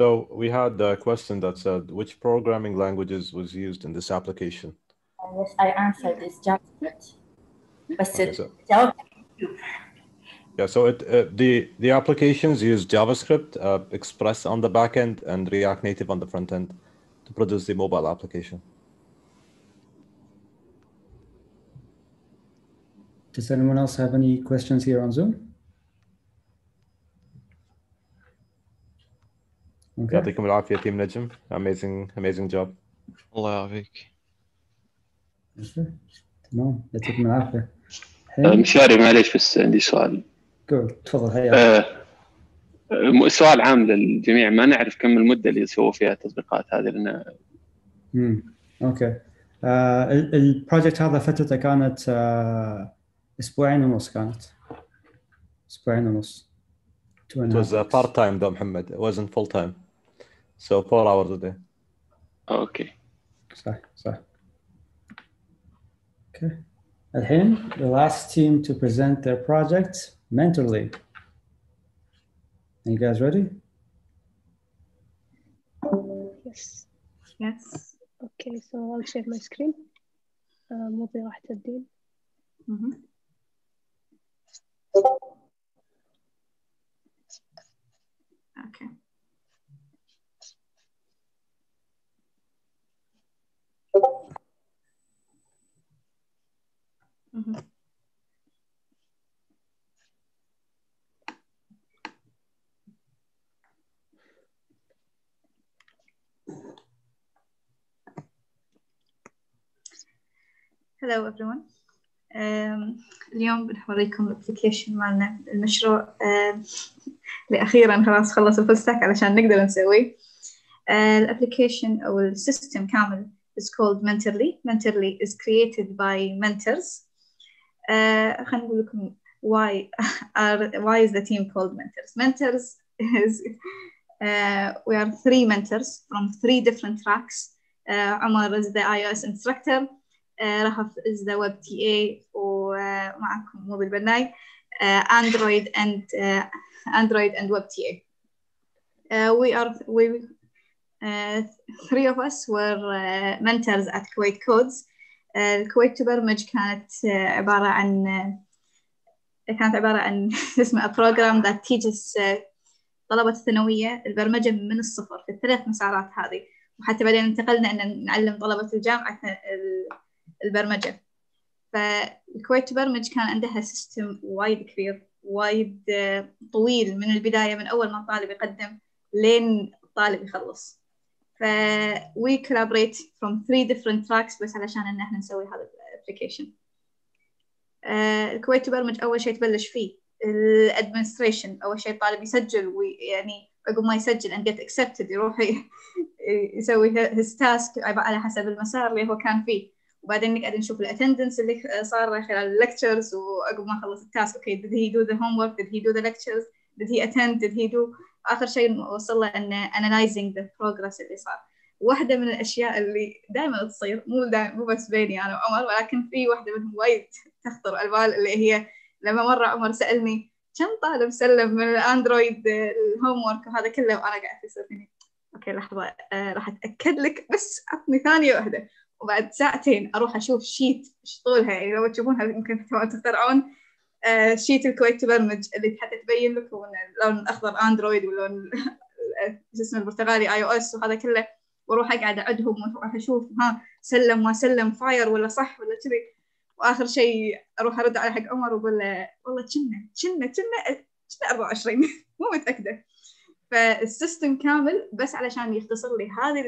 So we had a question that said, which programming languages was used in this application? yes I answered is JavaScript بس Okay, so- جاوبت Yeah, so it, uh, the the applications use JavaScript, uh, Express on the back end, and React Native on the front end to produce the mobile application. does anyone else have any questions here on Zoom okay يعطيكم العافية تيم نجم. Amazing amazing job. الله يعافيك Okay. تمام. يعطيكم العافية. الحين مشاري معليش بس عندي سؤال. قول تفضل هيا آه، سؤال عام للجميع. ما نعرف كم المدة اللي سووا فيها التطبيقات هذه لأن امم أوكي. آه ال- البروجكت هذا فترته كانت آه أسبوعين ونص كانت. أسبوعين ونص. It a was uh, part time though, Muhammad. It wasn't full time. So four hours a day. أوكي. صح صح. Okay. الحين the last team to present their project mentorly. Are you guys ready? yes Yes. okay so I'll share my screen آه، موضوع راح تبدين Mhm. Okay. Hello everyone. Um, اليوم بنوريكم الابلكيشن مالنا المشروع um, اللي أخيرا خلاص خلص الفول ستاك علشان نقدر نسويه. الابلكيشن أو السيستم كامل is called Mentorly. Mentorly is created by mentors. Uh, خلينا نقول لكم why <laughs> are why is the team called mentors? Mentors is uh, we are three mentors from three different tracks. Uh, Amar is the iOS instructor. Uh, Rahaf is the web TA ومعكم مو بالبناي uh, Android and uh, Android and web TA. Uh, we are we uh, three of us were uh, mentors at Kuwait Codes. Uh, الكويت تبرمج كانت uh, عبارة عن uh, كانت عبارة عن <laughs> اسمها that teaches uh, طلبة الثانوية البرمجة من الصفر في الثلاث مسارات هذه. وحتى بعدين انتقلنا أن نعلم طلبة الجامعة ال- البرمجة. ف الكويت تبرمج كان عندها سيستم وايد كبير وايد طويل من البداية من أول ما الطالب يقدم لين الطالب يخلص. We collaborate from three different tracks بس علشان إن إحنا نسوي هذا الابلكيشن الكويت تبرمج أول شيء تبلش فيه. الادمنستريشن أول شيء الطالب يسجل ويعني عقب ما يسجل and get accepted يروح <laughs> يسوي his task على حسب المسار اللي هو كان فيه. وبعدين نقعد نشوف الاتندنس اللي صار خلال الليكتشرز وعقب ما خلص التاسك أوكي did he do the homework did he do the lectures did he attend? did he do آخر شيء وصل له إنه analyzing the progress اللي صار. واحدة من الأشياء اللي دائما تصير مو دائما مو بس بيني أنا وعمر ولكن في واحدة منهم وايد تخطر البال اللي هي لما مرة عمر سألني كم طالب سلم من الأندرويد الهوم ورك وهذا كله وأنا قاعدة أفسر هنا أوكي لحظة آه راح أتأكد لك بس عطني ثانية واحدة. وبعد ساعتين أروح أشوف شيت إيش طولها يعني لو تشوفونها يمكن تخترعون شيت الكويت تبرمج اللي حتى تبين لكم اللون الأخضر اندرويد واللون شو اسمه البرتغالي اي أو اس وهذا كله. وأروح أقعد أعدهم وأروح أشوف ها سلم ما سلم فاير ولا صح ولا كذي. وآخر شيء أروح أرد على حق عمر وأقول له والله كنا كنا كنا كنا 24 <laughs> مو متأكدة. فالسيستم كامل بس علشان يختصر لي هذه.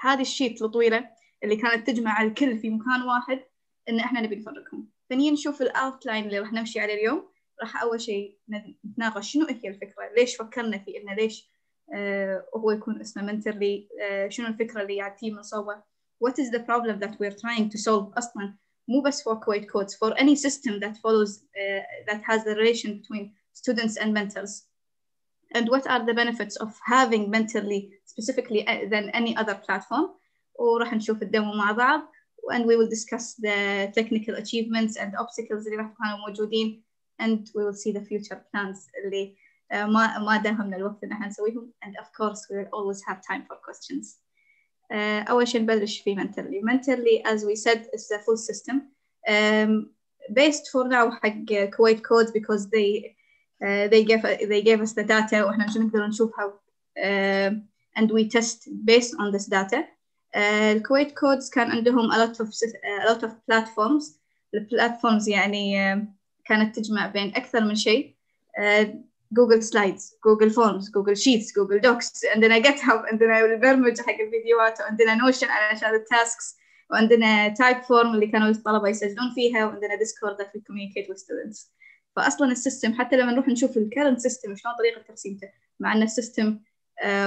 هذه الشيت الطويلة اللي كانت تجمع الكل في مكان واحد إن إحنا نبي نفرقهم. ثانيا نشوف الاوتلاين اللي راح نمشي عليه اليوم راح اول شيء نتناقش شنو هي الفكرة ليش فكرنا في انه ليش آه هو يكون اسمه منترلي آه شنو الفكرة اللي قاعدين من صوبه what is the problem that we're trying to solve أصلا مو بس for Kuwait codes for any system that follows uh, that has the relation between students and mentors and what are the benefits of having mentorly specifically than any other platform وراح نشوف الدمو مع بعض and we will discuss the technical achievements and obstacles اللي راح يكونوا موجودين and we will see the future plans اللي ما ما داهمنا الوقت ان احنا نسويهم and of course we will always have time for questions. Uh, أول شيء نبلش في Mentorly. Mentorly as we said is the full system um, based for now حق Kuwait codes because they uh, they gave they gave us the data واحنا نقدر نشوفها uh, and we test based on this data. الكويت كودز كان عندهم a lot of a lot of platforms. البلاتفورمز يعني كانت تجمع بين أكثر من شيء. جوجل سلايدز جوجل فورمز جوجل شيتس جوجل دوكس عندنا جيت هاب عندنا البرمجة حق الفيديوهات وعندنا نوشن علشان التاسكس وعندنا تايب فورم اللي كانوا الطلبة يسجلون فيها وعندنا ديسكورد communicate with students. فأصلا السيستم حتى لما نروح نشوف الكرنت سيستم شلون طريقة تقسيمته مع أن السيستم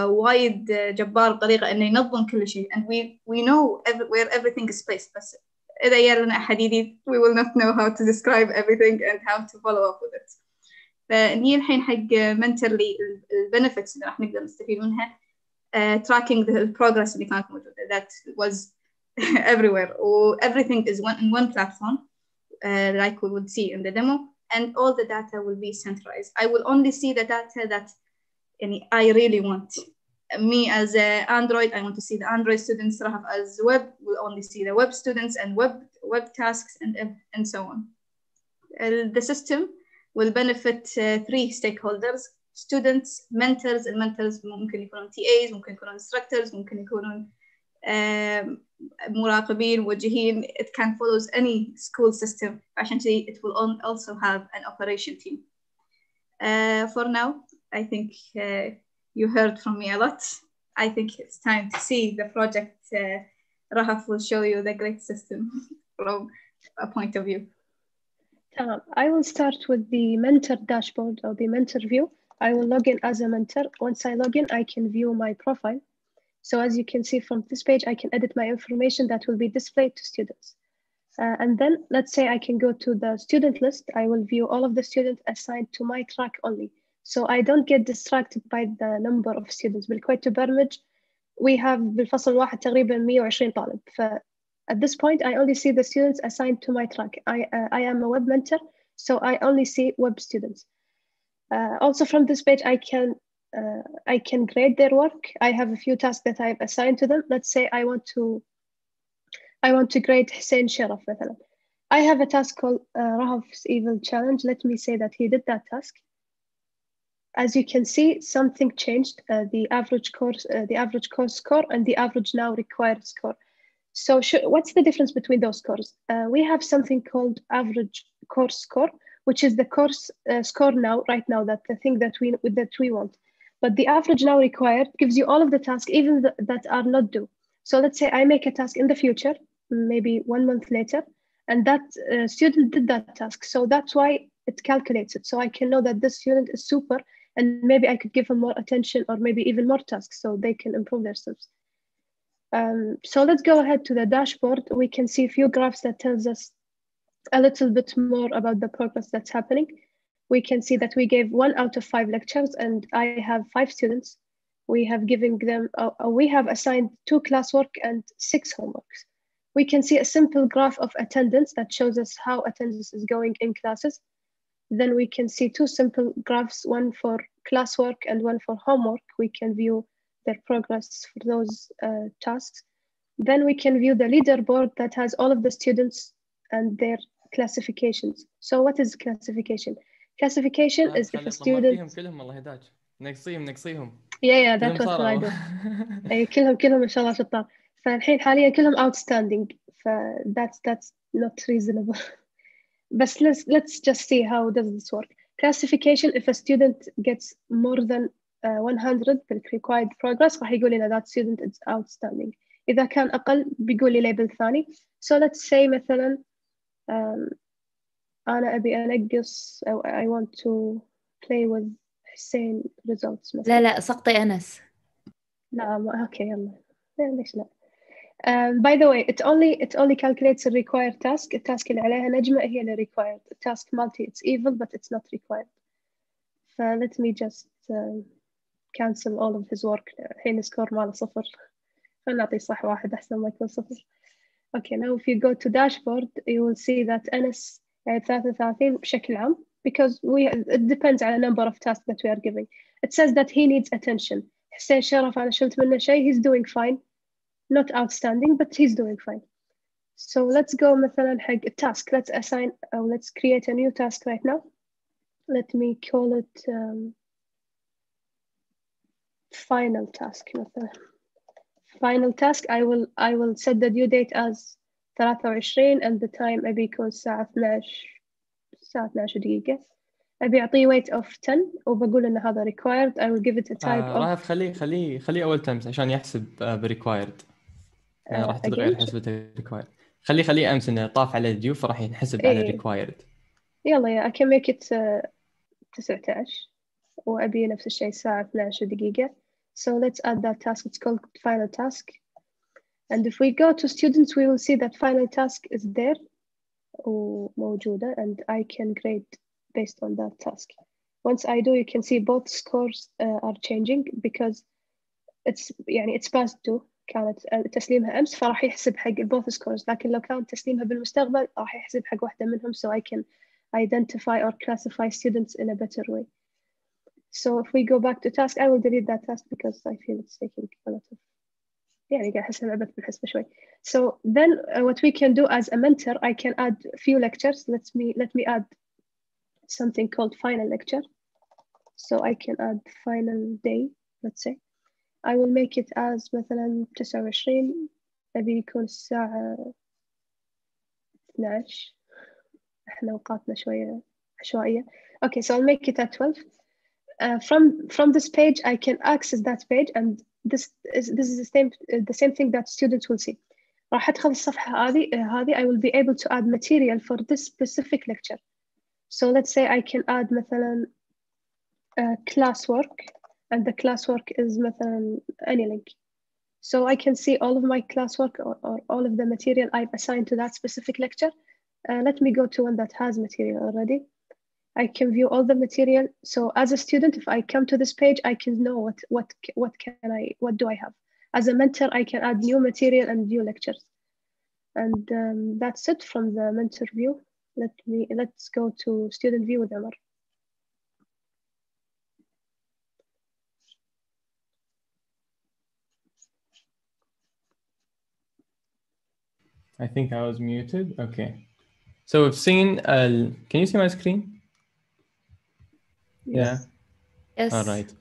وايد جبار بطريقة إنه ينظم كل شيء and we we know every, where everything is placed بس إذا يا أحد جديد we will not know how to describe everything and how to follow up with it فني الحين حق منترلي البنفيتس اللي راح نقدر نستفيد منها uh, tracking the progress اللي كانت موجودة that was <laughs> everywhere or everything is one in one platform uh, like we would see in the demo and all the data will be centralized I will only see the data that يعني I really want me as a Android I want to see the Android students Rahaf as web will only see the web students and web web tasks and and so on the system will benefit uh, three stakeholders students mentors المنتورز ممكن يكونون TAs ممكن يكونون instructors ممكن يكونون uh, مراقبين موجهين it can follow any school system عشان كذي it will also have an operation team uh, for now I think uh, you heard from me a lot. I think it's time to see the project. Uh, Rahaf will show you the great system <laughs> from a point of view. Uh, I will start with the mentor dashboard or the mentor view. I will log in as a mentor. Once I log in, I can view my profile. So as you can see from this page, I can edit my information that will be displayed to students. Uh, and then let's say I can go to the student list. I will view all of the students assigned to my track only. So I don't get distracted by the number of students. بالكويت تبرمج we have بالفصل الواحد تقريبا 120 طالب. ف at this point I only see the students assigned to my track. I, uh, I am a web mentor, so I only see web students. Uh, also from this page, I can uh, I can grade their work. I have a few tasks that I've assigned to them. Let's say I want to I want to grade Hussein Sharaf مثلا. I have a task called uh, Rahav's Evil Challenge. Let me say that he did that task. As you can see, something changed. Uh, the average course, uh, the average course score, and the average now required score. So what's the difference between those scores? Uh, we have something called average course score, which is the course uh, score now, right now, that the thing that we that we want. But the average now required gives you all of the tasks, even the, that are not due. So let's say I make a task in the future, maybe one month later, and that uh, student did that task. So that's why it calculates it. So I can know that this student is super, and maybe I could give them more attention or maybe even more tasks so they can improve themselves. Um, so let's go ahead to the dashboard. We can see a few graphs that tells us a little bit more about the progress that's happening. We can see that we gave one out of five lectures and I have five students. We have given them, uh, uh, we have assigned two classwork and six homeworks. We can see a simple graph of attendance that shows us how attendance is going in classes. Then we can see two simple graphs, one for classwork and one for homework. We can view their progress for those uh, tasks. Then we can view the leaderboard that has all of the students and their classifications. So what is classification? Classification is if a student كلهم الله يهداك نقصيهم نقصيهم yeah yeah that's كلهم what I صاروا. <laughs> do أي كلهم كلهم ما شاء الله شطار فالحين حاليا كلهم outstanding ف that's that's not reasonable but let's let's just see how does this work classification if a student gets more than uh, 100 بال required progress راح يقول لنا that student is outstanding إذا كان أقل بيقول لي label ثاني so let's say مثلا um, أنا أبي أنقص أو I want to play with حسين results مثلا لا لا سقطي أنس لا ما اوكي يلا لا، ليش لا um, by the way it only it only calculates the required task التاسك اللي عليها نجمة هي اللي required التاسك مالتي it's evil but it's not required ف let me just um, cancel all of his work الحين السكور ماله صفر خلينا نعطيه صح واحد أحسن ما يكون صفر okay now if you go to dashboard you will see that أنس يعني 33 بشكل عام because we it depends على number of tasks that we are giving it says that he needs attention حسين شرف أنا شلت منه شيء he's doing fine not outstanding but he's doing fine so let's go مثلا حق task let's assign or let's create a new task right now let me call it um, final task مثلا final task I will I will set the due date as 23 and the time أبي يكون الساعة 12 الساعة 12 دقيقة أبي أعطيه weight of 10 وبقول إن هذا required I will give it a type آه of راهف خليه خليه خليه اول تمس عشان يحسب آه بريكوايرد يعني آه، راح تتغير again. حسبته ريكوايرد خليه خليه امس انه طاف على الديو فراح ينحسب على إيه. الريكوايرد يلا يا I can make it uh, 19 وأبي نفس الشيء الساعة 12 دقيقة so let's add that task it's called final task and if we go to students we will see that final task is there وموجودة and I can grade based on that task once I do you can see both scores uh, are changing because it's يعني it's past due كانت uh, تسليمها أمس فراح يحسب حق both scores لكن لو كان تسليمها بالمستقبل راح يحسب حق واحدة منهم so I can identify or classify students in a better way so if we go back to task I will delete that task because I feel it's taking a lot of يعني قاعد أحس لعبت بالحسبة شوي so then uh, what we can do as a mentor I can add few lectures let me let me add something called final lecture so I can add final day let's say I will make it as مثلا 29 أبي يكون الساعة 12 احنا اوقاتنا شوية عشوائية okay so I'll make it at 12 uh, from from this page I can access that page and this is this is the same the same thing that students will see راح أدخل الصفحة هذه هذه I will be able to add material for this specific lecture so let's say I can add مثلا uh, classwork and the classwork is مثلا any link so I can see all of my classwork or, or all of the material I've assigned to that specific lecture uh, let me go to one that has material already I can view all the material so as a student if I come to this page I can know what what what can I what do I have as a mentor I can add new material and new lectures and um, that's it from the mentor view let me let's go to student view with Omar I think I was muted. Okay. So we've seen. Uh, can you see my screen? Yeah. Yes. All right.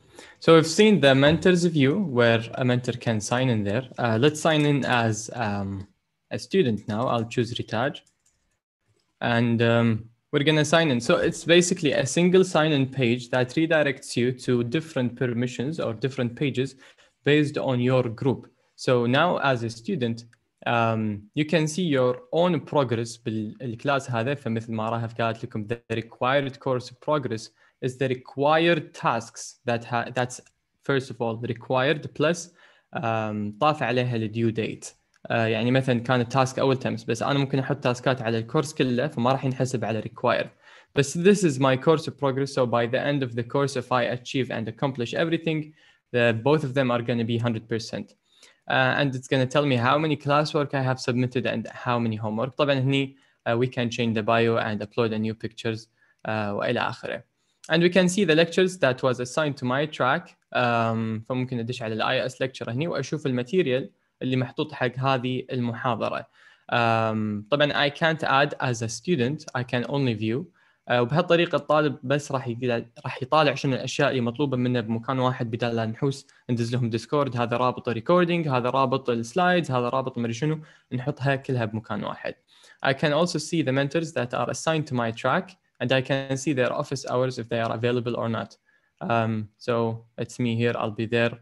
So we've seen the mentor's view where a mentor can sign in there. Uh, let's sign in as um, a student now. I'll choose Ritaj. And um, we're gonna sign in. So it's basically a single sign-in page that redirects you to different permissions or different pages based on your group. So now as a student, um, you can see your own progress بالكلاس هذا فمثل ما راهف قالت لكم the required course progress is the required tasks that ha that's first of all required plus um, طاف عليها الديو date uh, يعني مثلا كانت تاسك اول تمس بس انا ممكن احط تاسكات على الكورس كله فما راح ينحسب على required بس this is my course progress so by the end of the course if I achieve and accomplish everything the, both of them are going to be 100% uh, and it's going to tell me how many classwork I have submitted and how many homework طبعا هني uh, we can change the bio and upload a new pictures uh, والى اخره and we can see the lectures that was assigned to my track um, فممكن ادش على الاي اس lecture هني واشوف الماتيريال اللي محطوط حق هذه المحاضره um, طبعا I can't add as a student I can only view uh, وبهالطريقه الطالب بس راح راح يطالع شنو الاشياء اللي مطلوبه منه بمكان واحد بدل لا نحوس ندز لهم ديسكورد هذا رابط الريكوردينج هذا رابط السلايدز هذا رابط مدري شنو نحطها كلها بمكان واحد I can also see the mentors that are assigned to my track and I can see their office hours if they are available or not. Um, so it's me here. I'll be there.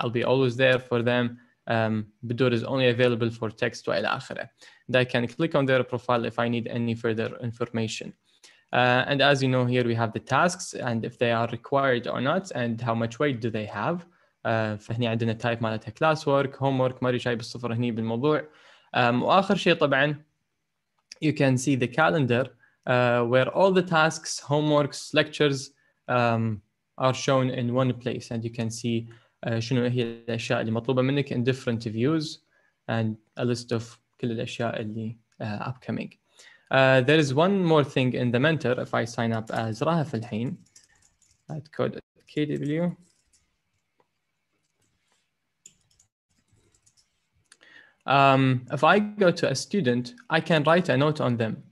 I'll be always there for them. Um, Budur is only available for text وإلى. And I can click on their profile if I need any further information. Uh, and as you know here we have the tasks and if they are required or not and how much weight do they have. Uh, فهني عندنا type مالتها class work, homework ما ادري شايف الصفر هني بالموضوع. Um, واخر شيء طبعا you can see the calendar uh, where all the tasks, homeworks, lectures um, are shown in one place and you can see uh, شنو هي الاشياء اللي مطلوبه منك in different views and a list of كل الاشياء اللي uh, upcoming. Uh, there is one more thing in the mentor if I sign up as راهف الحين at code KW um, if I go to a student I can write a note on them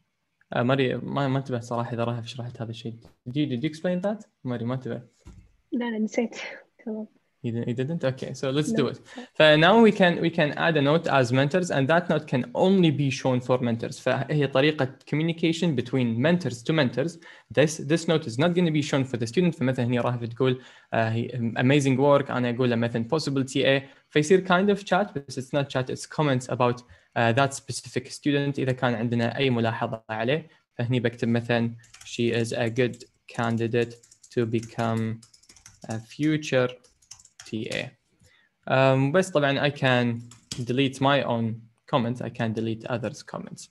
uh, ماري ما ما انتبه صراحه اذا راهف شرحت هذا الشيء did you, did you explain that ماري ما انتبه لا لا نسيت تمام You didn't, you didn't? Okay, so let's do No. it. So now we can we can add a note as mentors, and that note can only be shown for mentors. فهي طريقة communication between mentors to mentors. This this note is not going to be shown for the student. فمثلا هنا راح تقول uh, هي amazing work. أنا أقول له مثلا possible TA. فيصير kind of chat بس it's not chat. It's comments about uh, that specific student. إذا كان عندنا أي ملاحظة عليه. فهني بكتب مثلا she is a good candidate to become a future ta. Um, بس طبعا I can delete my own comments. I can delete others' comments.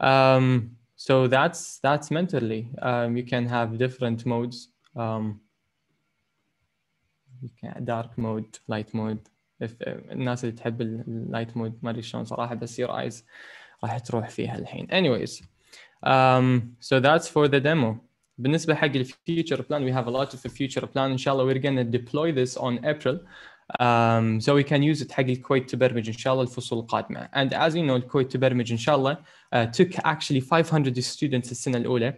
Um, so that's that's Mentorly. Um, you can have different modes. Um, you can dark mode, light mode. If uh, الناس اللي تحب light mode ما ادري شلون صراحة بس your eyes راح تروح فيها الحين. Anyways, um, so that's for the demo. بالنسبة حق الفيوتشر بلان we have a lot of a future plan إن شاء الله we're gonna deploy this on April um, so we can use it حق الكويت تبرمج إن شاء الله الفصول القادمة and as you know الكويت تبرمج إن شاء الله uh, took actually 500 students السنة الأولى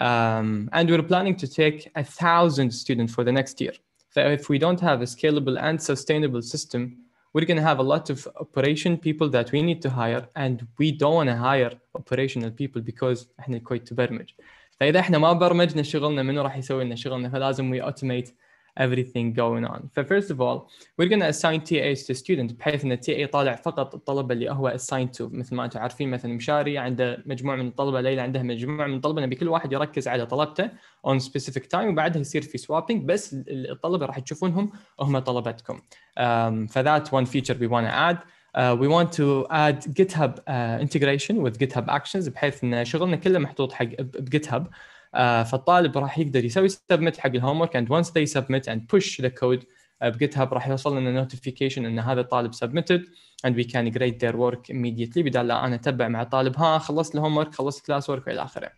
um, and we're planning to take a thousand students for the next year so if we don't have a scalable and sustainable system we're going to have a lot of operation people that we need to hire and we don't want to hire operational people because احنا الكويت تبرمج فإذا إحنا ما برمجنا شغلنا منو راح يسوي لنا شغلنا فلازم we automate everything going on. So first of all, we're going to assign TAs to students بحيث إن التي اي طالع فقط الطلبة اللي هو assigned to مثل ما أنتم عارفين مثلا مشاري عنده مجموعة من الطلبة ليلى عندها مجموعة من الطلبة نبي كل واحد يركز على طلبته on specific time وبعدها يصير في swapping بس الطلبة راح تشوفونهم هم طلبتكم. Um, فذات one feature we want to add. Uh, we want to add GitHub uh, integration with GitHub Actions بحيث ان شغلنا كله محطوط حق بGitHub uh, فالطالب راح يقدر يسوي submit حق الهومورك and once they submit and push the code uh, بGitHub راح يوصل لنا notification ان هذا الطالب submitted and we can grade their work immediately بدال لا انا اتبع مع الطالب ها خلصت الهومورك خلصت كلاس ورك والى اخره.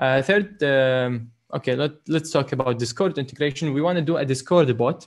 Uh, third um, okay let, let's talk about Discord integration we want to do a Discord bot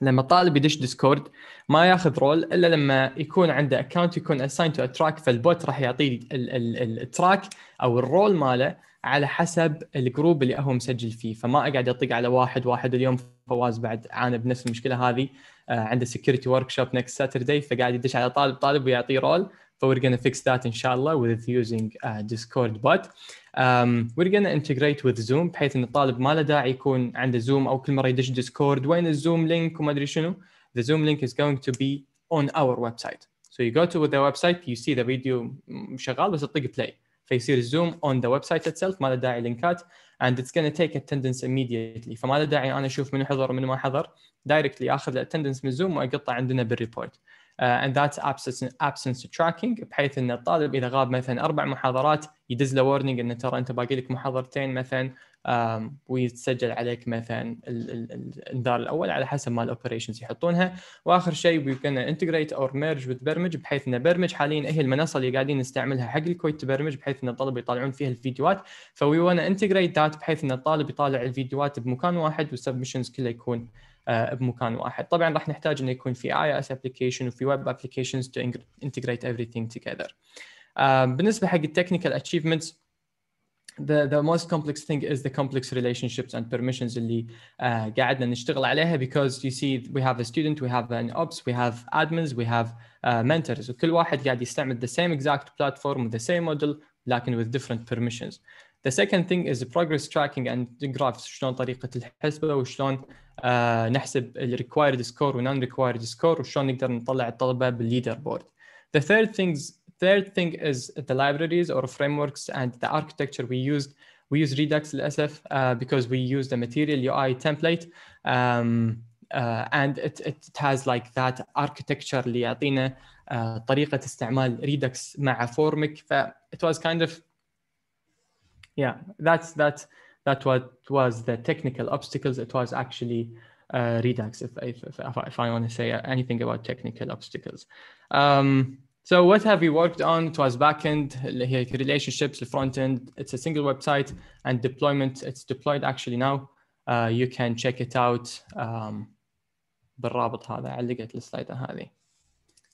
لما الطالب يدش ديسكورد ما ياخذ رول إلا لما يكون عنده اكونت يكون اساين تو تراك فالبوت راح يعطيه التراك أو الرول ماله على حسب الجروب اللي هو مسجل فيه فما أقعد أطق على واحد واحد اليوم فواز بعد عانى بنفس المشكلة هذه آه عنده سكيورتي ورك شوب نكست ساتردي فقاعد يدش على طالب طالب ويعطيه رول we're going to fix that inshallah with using uh, Discord bot. Um, we're to integrate with Zoom بحيث إن الطالب ما له داعي يكون عنده زوم أو كل مرة يدش ديسكورد وين الزوم لينك وما أدري شنو. The Zoom link is going to be on our website. So you go to the website, you see the video شغال بس تطق play. فيصير الزوم on the website itself ما له داعي لينكات and it's going to take attendance immediately فما له داعي أنا أشوف منو حضر ومنو ما حضر directly آخذ الاتندنس من الزوم وأقطع عندنا بالريبورت and that's absence, absence tracking بحيث إن الطالب إذا غاب مثلا أربع محاضرات يدز له warning انه ترى أنت باقي لك محاضرتين مثلا ويتسجل عليك مثلا الإنذار الأول على حسب ما الاوبريشنز يحطونها. وآخر شيء we gonna integrate or merge with برمج بحيث إن برمج حاليا هي المنصة اللي قاعدين نستعملها حق الكويت تبرمج بحيث إن الطلبة يطالعون فيها الفيديوهات. فوي wanna integrate that بحيث إن الطالب يطالع الفيديوهات بمكان واحد والسبمشنز كله يكون بمكان واحد طبعا راح نحتاج انه يكون في iOS application وفي web applications to integrate everything uh, بالنسبة حق التكنيكال achievements the the most complex thing is the complex relationships and permissions اللي uh, قاعدنا نشتغل عليها because you see we have a student we have an ops we have admins we have uh, mentors وكل واحد قاعد يستعمل the same exact platform the same model لكن with different permissions the second thing is progress tracking and graphs شلون طريقة الحسبة وشلون uh, نحسب ال required score و non required score وشلون نقدر نطلع الطلبة بالليدر بورد the third things third thing is the libraries or frameworks and the architecture we used. We use Redux للأسف uh, because we use the material UI template um, uh, and it, it has like that architecture اللي يعطينا uh, طريقة استعمال Redux مع Formic ف it was kind of yeah that's that's that what was the technical obstacles it was actually uh, Redux if, if, if, if I want to say anything about technical obstacles um, so what have we worked on? It was backend, relationships, the front end. It's a single website and deployment. It's deployed actually now. Uh, you can check it out um, بالرابط هذا علقت السلايد هذه.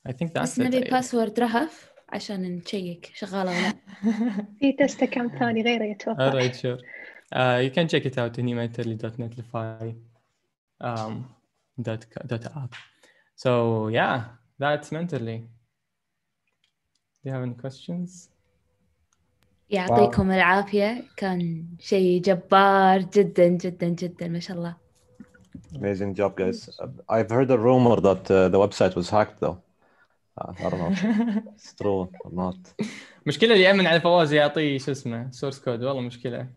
I think that's بس نبي باسورد رهف عشان نشيك شغالة ولا <laughs> في تست اكونت ثاني غيره يتوقع. All right, sure. Uh, you can check it out in mentorly.netlify um, dot, dot app. So yeah, that's Mentorly. Do you have any questions? يعطيكم wow. العافية كان شيء جبار جدا جدا جدا ما شاء الله. Amazing job guys. I've heard a rumor that uh, the website was hacked though. Uh, I don't know. It's true or not. <laughs> مشكلة اللي يأمن على فواز يعطي شو اسمه source code والله مشكلة.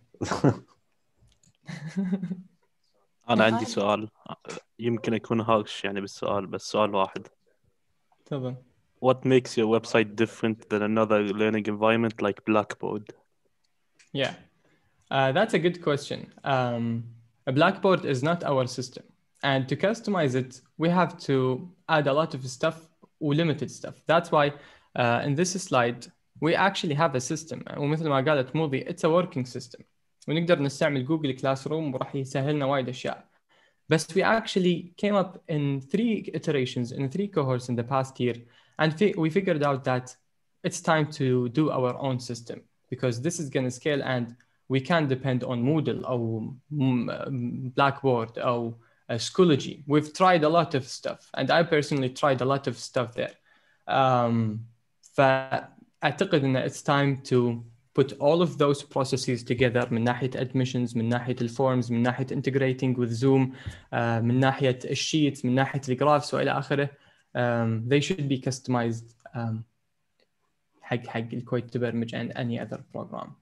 أنا عندي سؤال يمكن يكون هارش يعني بالسؤال بس سؤال واحد. تفضل. what makes your website different than another learning environment like Blackboard? Yeah, uh, that's a good question. Um, Blackboard is not our system. And to customize it, we have to add a lot of stuff or limited stuff. That's why uh, in this slide, we actually have a system. ومثل ما قالت موضي, it's a working system. ونقدر نستعمل جوجل كلاس روم وراح يسهلنا وايد اشياء. But we actually came up in three iterations, in three cohorts in the past year and we figured out that it's time to do our own system because this is going to scale and we can't depend on Moodle or Blackboard or uh, Schoology. We've tried a lot of stuff and I personally tried a lot of stuff there. Um, فأعتقد إن it's time to put all of those processes together من ناحية admissions من ناحية الفورمز من ناحية integrating with Zoom uh, من ناحية الشيت من ناحية الجرافس وإلى آخره um, they should be customized um, حق حق الكويت تبرمج and any other program.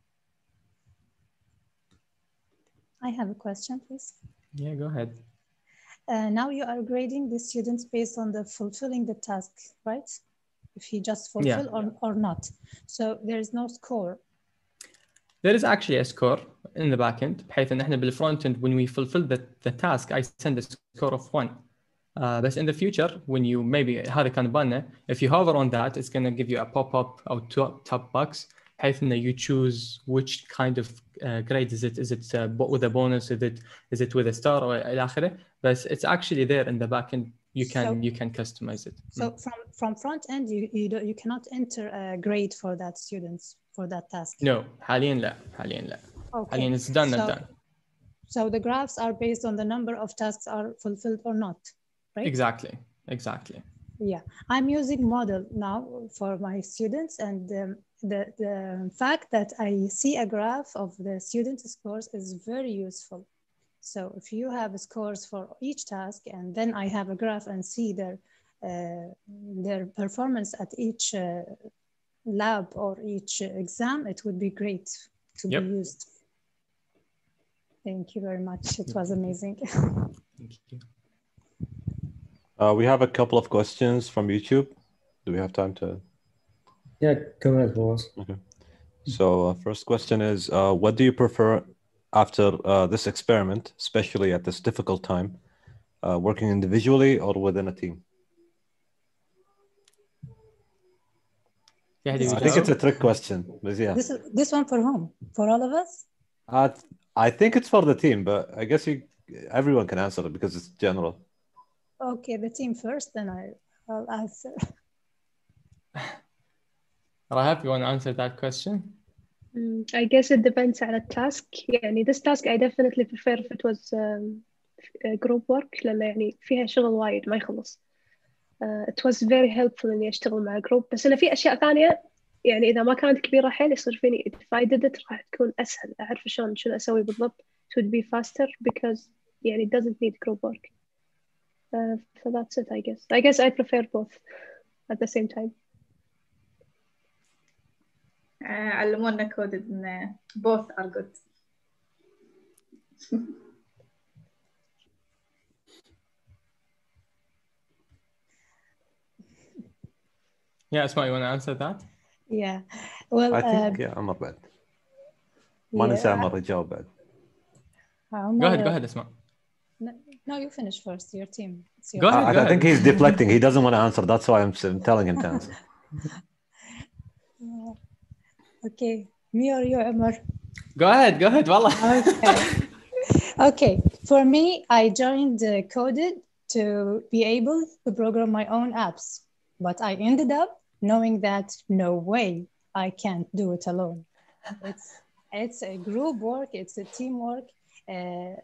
I have a question, please. Yeah, go ahead. Uh, now you are grading the students based on the fulfilling the task, right? If he just fulfill Yeah. or, or not. So there is no score. There is actually a score in the backend بحيث ان احنا بالفرونت end when we fulfill the, the task I send a score of one. Uh, but in the future when you maybe هذا كان بالنا if you hover on that it's gonna give you a pop-up or top, top box بحيث ان you choose which kind of uh, grade is it is it uh, bo- with a bonus is it is it with a star or الى اخره but it's actually there in the backend you can so, you can customize it. Hmm. So mm. from from front end you you, do, you cannot enter a grade for that students for that task? No حاليا لا حاليا لا okay. حاليا it's done so, done. so the graphs are based on the number of tasks are fulfilled or not right? Exactly exactly. Yeah. I'm using Moodle now for my students and um, the, the fact that i see a graph of the student scores is very useful. So if you have scores for each task and then I have a graph and see their, uh, their performance at each uh, lab or each exam, it would be great to Yep. be used. Thank you very much. It was amazing. <laughs> Thank you. Uh, we have a couple of questions from YouTube. Do we have time to? Yeah, go ahead, Boaz. Okay. So uh, first question is, uh, what do you prefer after uh, this experiment, especially at this difficult time, uh, working individually or within a team? Yeah, I think it's a trick question, but yeah. This, this one for whom? For all of us? Uh, I think it's for the team, but I guess you everyone can answer it because it's general. Okay, the team first, then I, I'll answer. <laughs> Rahaf, you want to answer that question? Mm, I guess it depends على التاسك يعني this task I definitely prefer if it was um, uh, group work لأن يعني فيها شغل وايد ما يخلص uh, it was very helpful إني أشتغل مع group بس إنه في أشياء ثانية يعني إذا ما كانت كبيرة حيل يصير فيني if I did it راح تكون أسهل أعرف شلون شنو أسوي بالضبط it would be faster because يعني it doesn't need group work uh, so that's it I guess I guess I prefer both at the same time آه، علمونا كود ان both are good Yeah, Asma, you want to answer that? Yeah. Well, I think uh, yeah, عمر بعد. ما ننسى عمر يجاوب بعد. Omar, Go ahead, go uh, ahead, Asma. No, no, you finish first. Your team. It's your Go ahead, I, go I think ahead. he's deflecting. He doesn't want to answer. That's why I'm, s- telling him to answer. <laughs> Okay, me or you, Omar? Go ahead, go ahead, wallah. Okay. okay, for me, I joined uh, Coded to be able to program my own apps, but I ended up knowing that no way I can't do it alone. It's it's a group work, it's a teamwork. Uh,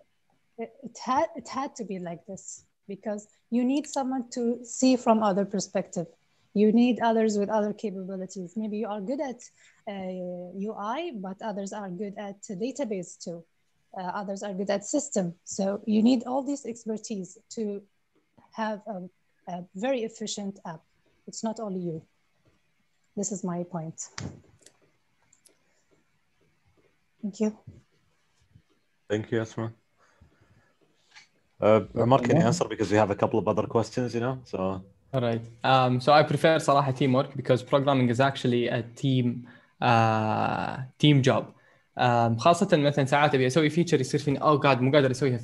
it, it had it had to be like this because you need someone to see from other perspective. You need others with other capabilities. Maybe you are good at uh, UI, but others are good at database too. Uh, others are good at system. So you need all this expertise to have a, a very efficient app. It's not only you. This is my point. Thank you. Thank you, Asma. Uh, Omar, can you answer because we have a couple of other questions, you know? So All right. Um, so I prefer صراحة teamwork because programming is actually a team uh, team job. Um, خاصة مثلا ساعات ابي اسوي فيتشر يصير فيني اوه قاعد مو قادر اسويها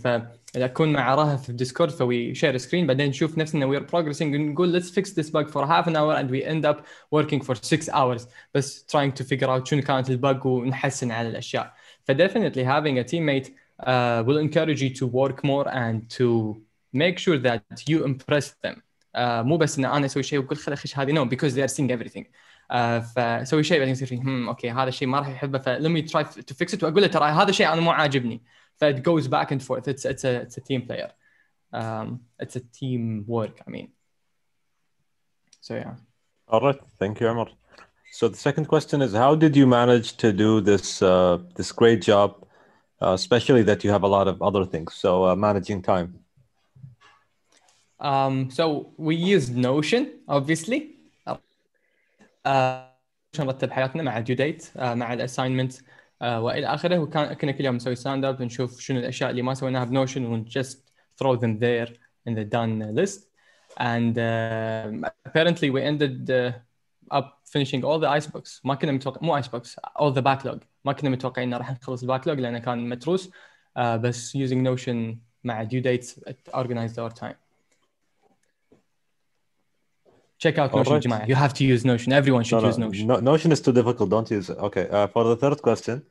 فاكون مع رهف في ديسكورد فوي شير سكرين بعدين نشوف نفسنا وي ار بروجريسنج نقول let's fix this bug for half an hour and we end up working for six hours بس trying to figure out شنو كانت البج ونحسن على الاشياء. فdefinitely having a teammate uh, will encourage you to work more and to make sure that you impress them. آه، مو بس ان انا اسوي شيء واقول خل اخش هذه نو because they are seeing everything آه، فاسوي شيء بعدين يصير فيه هم اوكي هذا الشيء ما راح يحبه فلم me try to fix it واقول له ترى هذا الشيء انا مو عاجبني ف it goes back and forth it's it's a it's a team player um, it's a team work I mean so yeah All right, thank you, Omar. So the second question is, how did you manage to do this uh, this great job, uh, especially that you have a lot of other things? So uh, managing time. Um, so we used Notion obviously. Uh, نرتب حياتنا مع due date uh, مع الاساينمنت uh, والى اخره وكان كنا كل يوم نسوي ستاند اب نشوف شنو الاشياء اللي ما سويناها بنوشن ون just throw them there in the done list and uh, apparently we ended uh, up finishing all the ice books ما كنا متوقع مو ice books all the backlog ما كنا متوقعين إن راح نخلص الباكلوج لانه كان متروس uh, بس using Notion مع due dates it organized our time Check out Notion, right. You have to use Notion. Everyone should no, use no, Notion. No, Notion is too difficult. Don't use it. Okay. Uh, for the third question,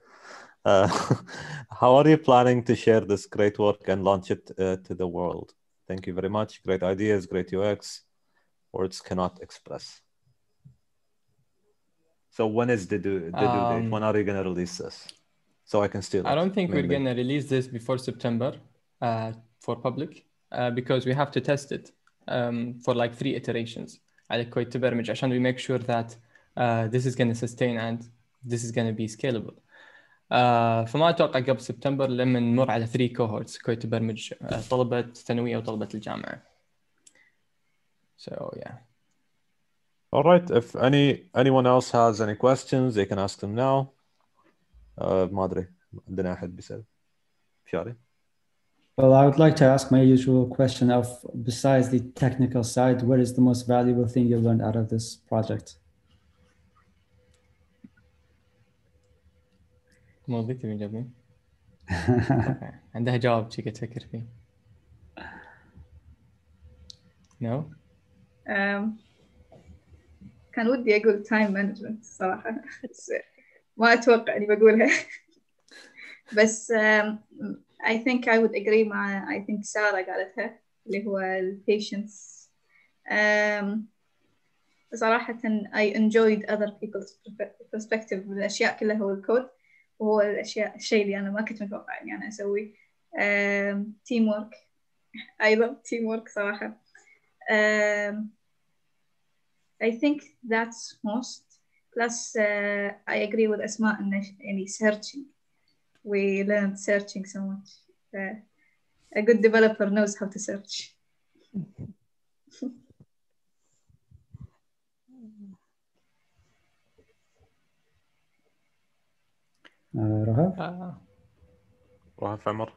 uh, <laughs> how are you planning to share this great work and launch it uh, to the world? Thank you very much. Great ideas, great UX. Words cannot express. So when is the due, the due um, date? When are you gonna release this? So I can still. I don't think we're gonna release this before September uh, for public uh, because we have to test it um, for like three iterations على كويت تبرمج عشان we make sure that uh, this is going to sustain and this is going to be scalable. Uh, فما اتوقع قبل سبتمبر لما نمر على 3 cohorts كويت تبرمج uh, طلبة ثانوية وطلبة الجامعة. So yeah. All right. If any anyone else has any questions, they can ask them now. Uh, ما ادري عندنا احد بيسال في علي؟ Well, I would like to ask my usual question of besides the technical side, what is the most valuable thing you learned out of this project? <laughs> مو ذي تبي جابني عندها جواب شي قاعد تفكر فيه نو Um, كان ودي أقول تايم مانجمنت صراحة <laughs> بس ما أتوقع إني بقولها <laughs> بس um, I think I would agree مع I think سارة قالتها اللي هو ال patience um, صراحة I enjoyed other people's perspective الأشياء كلها هو الكود وهو الأشياء الشيء اللي أنا ما كنت متوقع إني أنا أسويه um, teamwork I love teamwork صراحة um, I think that's most plus uh, I agree with أسماء إن يعني searching we learned searching so much uh, a good developer knows how to search <laughs> Uh, Rahab? رهف عمر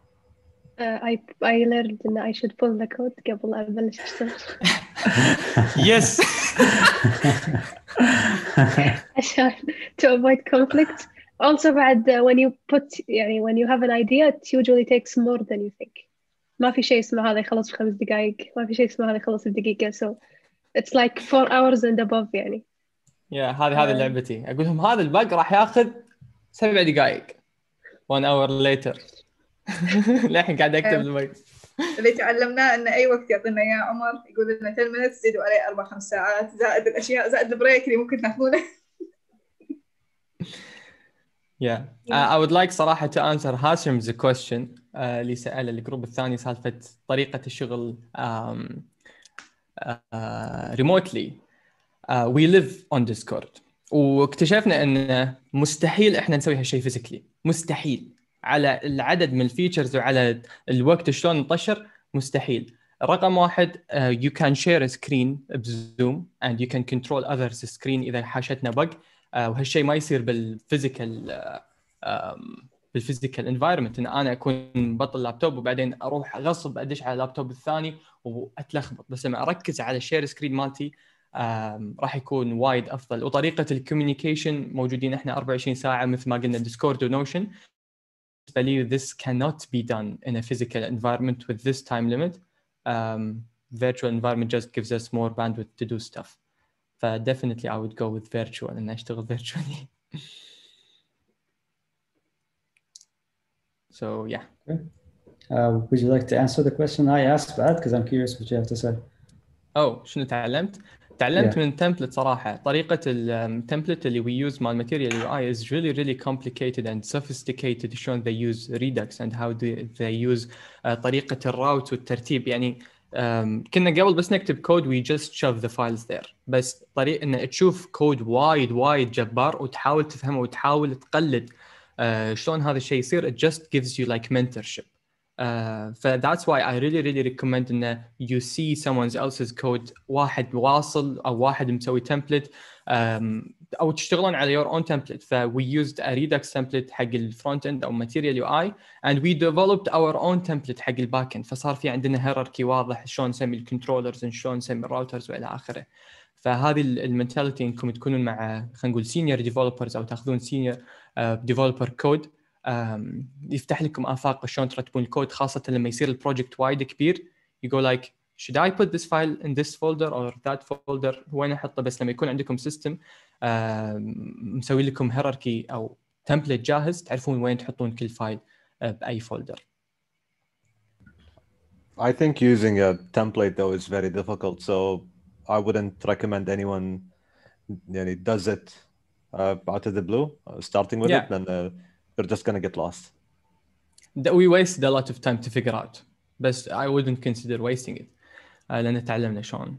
Uh, I I learned that I should pull the code قبل لا أبلش أشتغل <laughs> Yes. عشان <laughs> to avoid conflict. Also بعد uh, when you put يعني when you have an idea it usually takes more than you think. ما في شيء اسمه هذا يخلص في خمس دقائق. ما في شيء اسمه هذا يخلص في دقيقة so it's like four hours and above يعني. يا هذه هذه لعبتي. أقول لهم هذا البق راح ياخذ سبع دقائق. 1 اور ليتر للحين قاعد أكتب البق. اللي تعلمناه إن أي وقت يعطينا إياه عمر يقول لنا 10 minutes زيدوا عليه أربع خمس ساعات. زائد الأشياء زائد البريك اللي ممكن تاخذونه. Yeah. Uh, I would like صراحة to answer Hashim's question uh, اللي سأله الجروب الثاني سالفة طريقة الشغل um, uh, remotely. Uh, we live on Discord. واكتشفنا إن مستحيل إحنا نسوي هالشيء فيزيكلي مستحيل على العدد من الفيتشرز وعلى الوقت شلون نطشر مستحيل رقم واحد uh, you can share a screen بزوم and you can control others screen إذا حاشتنا بق uh, وهالشيء ما يصير بالفيزيكال بالفيزيكال انفايرمنت إن أنا أكون مبطل لابتوب وبعدين أروح غصب أدش على اللابتوب الثاني وأتلخبط. بس لما أركز على الشير سكرين مالتي راح يكون وايد أفضل. وطريقة الكوميونيكيشن موجودين إحنا 24 ساعة مثل ما قلنا ديسكورد ونوشن بالنسبة لي this cannot be done in a physical environment with this time limit. um, virtual environment just gives us more bandwidth to do stuff. ف definitely I would go with virtual ان اشتغل virtually so yeah Okay. Uh, would you like to answer the question I asked, Bad? Because I'm curious what you have to say. او شنو تعلمت؟ تعلمت Yeah. من تمبلت صراحه طريقه التمبلت اللي we use مال ماتيريال يو اي is really really complicated and sophisticated شلون they use redux and how they, they use uh, طريقه الراوت والترتيب يعني um, كنا قبل بس نكتب كود we just shove the files there. بس طريقه إن تشوف كود وايد وايد جبار وتحاول تفهمه وتحاول تقلد uh, شلون هذا الشيء يصير. It just gives you like mentorship. Uh, ف that's why I really really recommend انه you see someone else's code واحد واصل أو واحد مسوي template um, أو تشتغلون على own template. ف we used a Redux template حق الفرونت اند أو Material UI and we developed our own template حق الباك اند فصار في عندنا hierarchy واضح شلون نسمي الكنترولرز شلون نسمي الراوترز وإلى آخره. فهذه المنتاليتي إنكم تكونون مع خلينا نقول سينيور ديفلوبرز أو تأخذون سينيور ديفلوبر كود يفتح لكم افاق شلون ترتبون الكود خاصه لما يصير البروجكت وايد كبير you go like should I put this file in this folder or that folder وين احطه بس لما يكون عندكم سيستم مسوي لكم هيراركي او تمبلت جاهز تعرفون وين تحطون كل فايل آه، باي فولدر I think using a template though is very difficult, so I wouldn't recommend anyone يعني does it uh, out of the blue, uh, starting with Yeah. it, then uh, you're just gonna get lost. that we wasted a lot of time to figure out but I wouldn't consider wasting it آه، لان تعلمنا شلون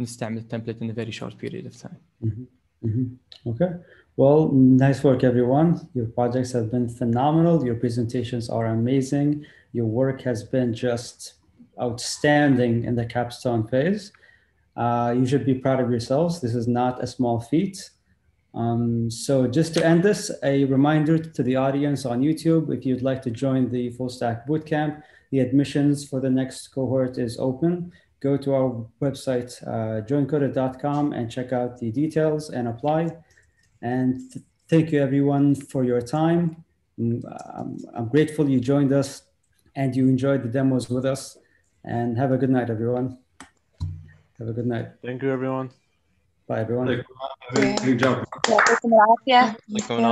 نستعمل التمبلت in a very short period of time. Mhm, mhm. Okay. Well, nice work, everyone. Your projects have been phenomenal. Your presentations are amazing. Your work has been just outstanding in the capstone phase. Uh, you should be proud of yourselves. This is not a small feat. Um, so just to end this, a reminder to the audience on YouTube, if you'd like to join the Full Stack Bootcamp, the admissions for the next cohort is open. Go to our website, uh, joincoded.com and check out the details and apply. And th- thank you everyone for your time. Mm, I'm, I'm grateful you joined us and you enjoyed the demos with us. And have a good night, everyone. Have a good night. Thank you, everyone. Bye, everyone. Thank you. Yeah. gracias.